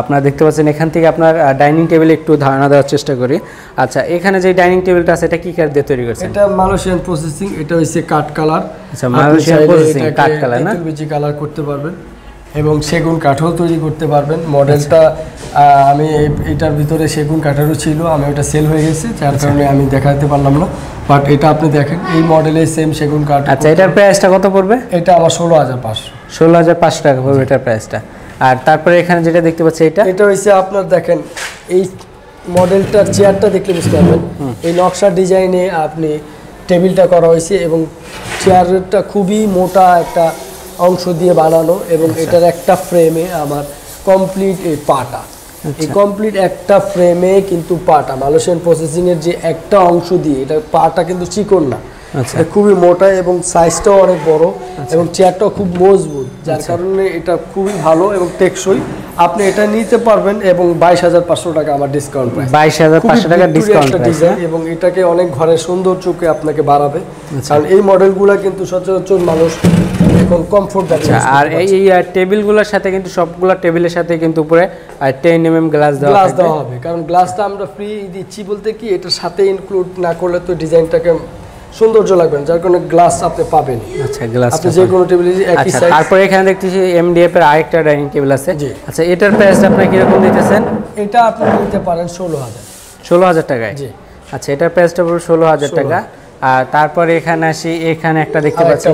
আপনারা দেখতে পাচ্ছেন এখান থেকে আপনার ডাইনিং টেবিল একটু ধারণা দেওয়ার চেষ্টা করি। আচ্ছা এখানে যে ডাইনিং টেবিলটা আছে এটা কি কাঠ দিয়ে তৈরি করছেন? এটা মালয়েশিয়ান প্রসেসিং এটা হচ্ছে কাঠ কালার। আচ্ছা, মালয়েশিয়ান processing, কাঠ colour না? বিচি কালার করতে পারবেন এবং সেগুন কাঠও তৈরি করতে পারবেন। মডেলটা। আমি এটার ভিতরে সেগুন কাঠেরও ছিল আমি ওটা সেল হয়ে গেছে যার আচ্ছা। কারণে আমি দেখাতে পারলাম না। বাট এটা আপনি দেখেন এই মডেলে সেম সেগুন কাঠ আচ্ছা এটার প্রাইসটা কত পড়বে? এটা আমার ষোলো হাজার পাঁচশো। ষোলো হাজার পাঁচশো টাকা পড়বে এটার প্রাইসটা আর তারপরে এখানে যেটা দেখতে পাচ্ছি এটা? এটা হচ্ছে আপনার দেখেন এই মডেলটার চেয়ারটা দেখলে বুঝতে পারবেন। এই নকশা ডিজাইনে আপনি টেবিলটা করা হয়েছে এবং চেয়ারটা খুবই মোটা একটা অংশ দিয়ে বানানো এবং এটার একটা ফ্রেমে আমার কমপ্লিট এই পাটা। এই কমপ্লিট একটা ফ্রেমে কিন্তু পাটা মালয়েশিয়ান প্রসেসিংয়ের যে একটা অংশ দিয়ে এটা পাটা কিন্তু চিকন না। আচ্ছা। এটা খুবই মোটা এবং সাইজটাও অনেক বড় এবং চেয়ারটাও খুব মজবুত যার কারণে এটা খুবই ভালো এবং টেকসই। আপনি এটা নিতে পারবেন এবং বাইশ হাজার পাঁচশো টাকা আমার ডিসকাউন্ট বাইশ হাজার পাঁচশো টাকা ডিসকাউন্ট ডিজাইন এবং এটাকে অনেক ঘরের সৌন্দর্যকে আপনাকে বাড়াবে। আচ্ছা। কারণ এই মডেলগুলো কিন্তু সচরাচর মানুষ এখন কমফোর্ট আর এই এই টেবিলগুলোর সাথে কিন্তু সবগুলো টেবিলের সাথে কিন্তু উপরে টেন এম এম গ্লাস দেওয়া গ্লাস দেওয়া হবে কারণ গ্লাসটা আমরা ফ্রি দিচ্ছি বলতে কি এটার সাথে ইনক্লুড না করলে তো ডিজাইনটাকে সৌন্দর্য লাগবে যার কারণে গ্লাস আপনি পাবেন। আচ্ছা গ্লাস আপনি যে কোনো টেবিলে একই আচ্ছা সাইজ তারপরে এখানে দেখতেছি এমডিএফ এর আরেকটা ডাইনিং টেবিল আছে। আচ্ছা এটার প্রাইস আপনি কীরকম দিতেছেন? এটা আপনি নিতে পারেন ষোলো হাজার। ষোলো হাজার টাকায়? জি। আচ্ছা এটার প্রাইসটা পুরো ষোলো হাজার টাকা। আর তারপরে এখানে আসি এখানে একটা দেখতে পাচ্ছি।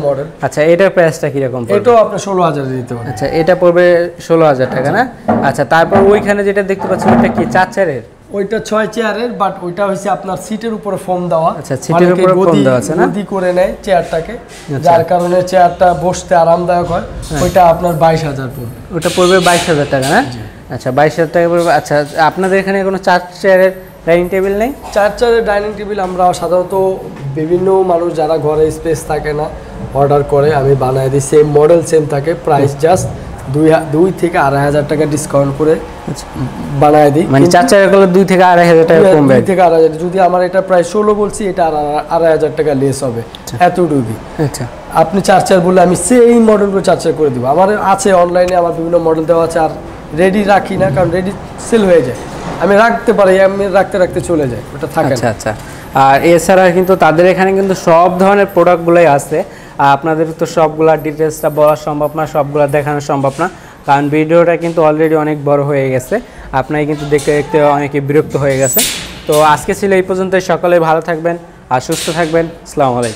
আচ্ছা এটার প্রাইসটা কীরকম পড়বে? এটাও আপনি ষোলো হাজারে দিতে পারেন। আচ্ছা এটা পড়বে ষোলো হাজার টাকা না? আচ্ছা। তারপর ওইখানে যেটা দেখতে পাচ্ছি ওইটা কি চার চারের ওইটা ছয় চেয়ারের বাট ওইটা হচ্ছে আপনার সিটের উপরে ফোম দেওয়া। আচ্ছা, সিটের উপরে দেওয়া আছে না? গদি করে নেয় চেয়ারটাকে আচ্ছা। যার কারণে চেয়ারটা বসতে আরামদায়ক হয়। হ্যাঁ। ওইটা আপনার বাইশ হাজার পড়বে। ওটা পড়বে বাইশ হাজার টাকা না আচ্ছা বাইশ হাজার টাকা পড়বে। আচ্ছা আপনাদের এখানে কোনো চার চেয়ারের ডাইনিং টেবিল নেই? চার চারের ডাইনিং টেবিল আমরা সাধারণত বিভিন্ন মানুষ যারা ঘরে স্পেস থাকে না অর্ডার করে আমি বানাই দিই। সেম মডেল সেম থাকে। প্রাইস জাস্ট দুই দুই থেকে আড়াই হাজার টাকা ডিসকাউন্ট করে বানায় দিই। মানে চার চেয়ারেরগুলো দুই থেকে আড়াই হাজার টাকা কমবে। দুই থেকে আড়াই হাজার যদি আমার এটা প্রায় ষোলো বলছি এটা আড়াই হাজার টাকা লেস হবে। এতটুকুই। আচ্ছা। আপনি চার চার বললে আমি সেই মডেলগুলো চার চার করে দেবো। আমার আছে অনলাইনে আমার বিভিন্ন মডেল দেওয়া আছে আর রেডি রাখি না কারণ রেডি সেল হয়ে যায়। আমি রাখতে পারি আমি রাখতে রাখতে চলে যায়। ওটা থাকে আচ্ছা আচ্ছা। আর এছাড়া কিন্তু তাদের এখানে কিন্তু সব ধরনের প্রোডাক্টগুলোই আছে। আপনাদের তো সবগুলা ডিটেলসটা বলা সম্ভব না, সবগুলা দেখানো সম্ভব না। কারণ ভিডিওটা কিন্তু অলরেডি অনেক বড় হয়ে গেছে। আপনারা কিন্তু দেখতে দেখতে অনেকে বিরক্ত হয়ে গেছে। তো আজকে ছিল এই পর্যন্তই। সকলে ভালো থাকবেন আর সুস্থ থাকবেন। আসসালামু আলাইকুম।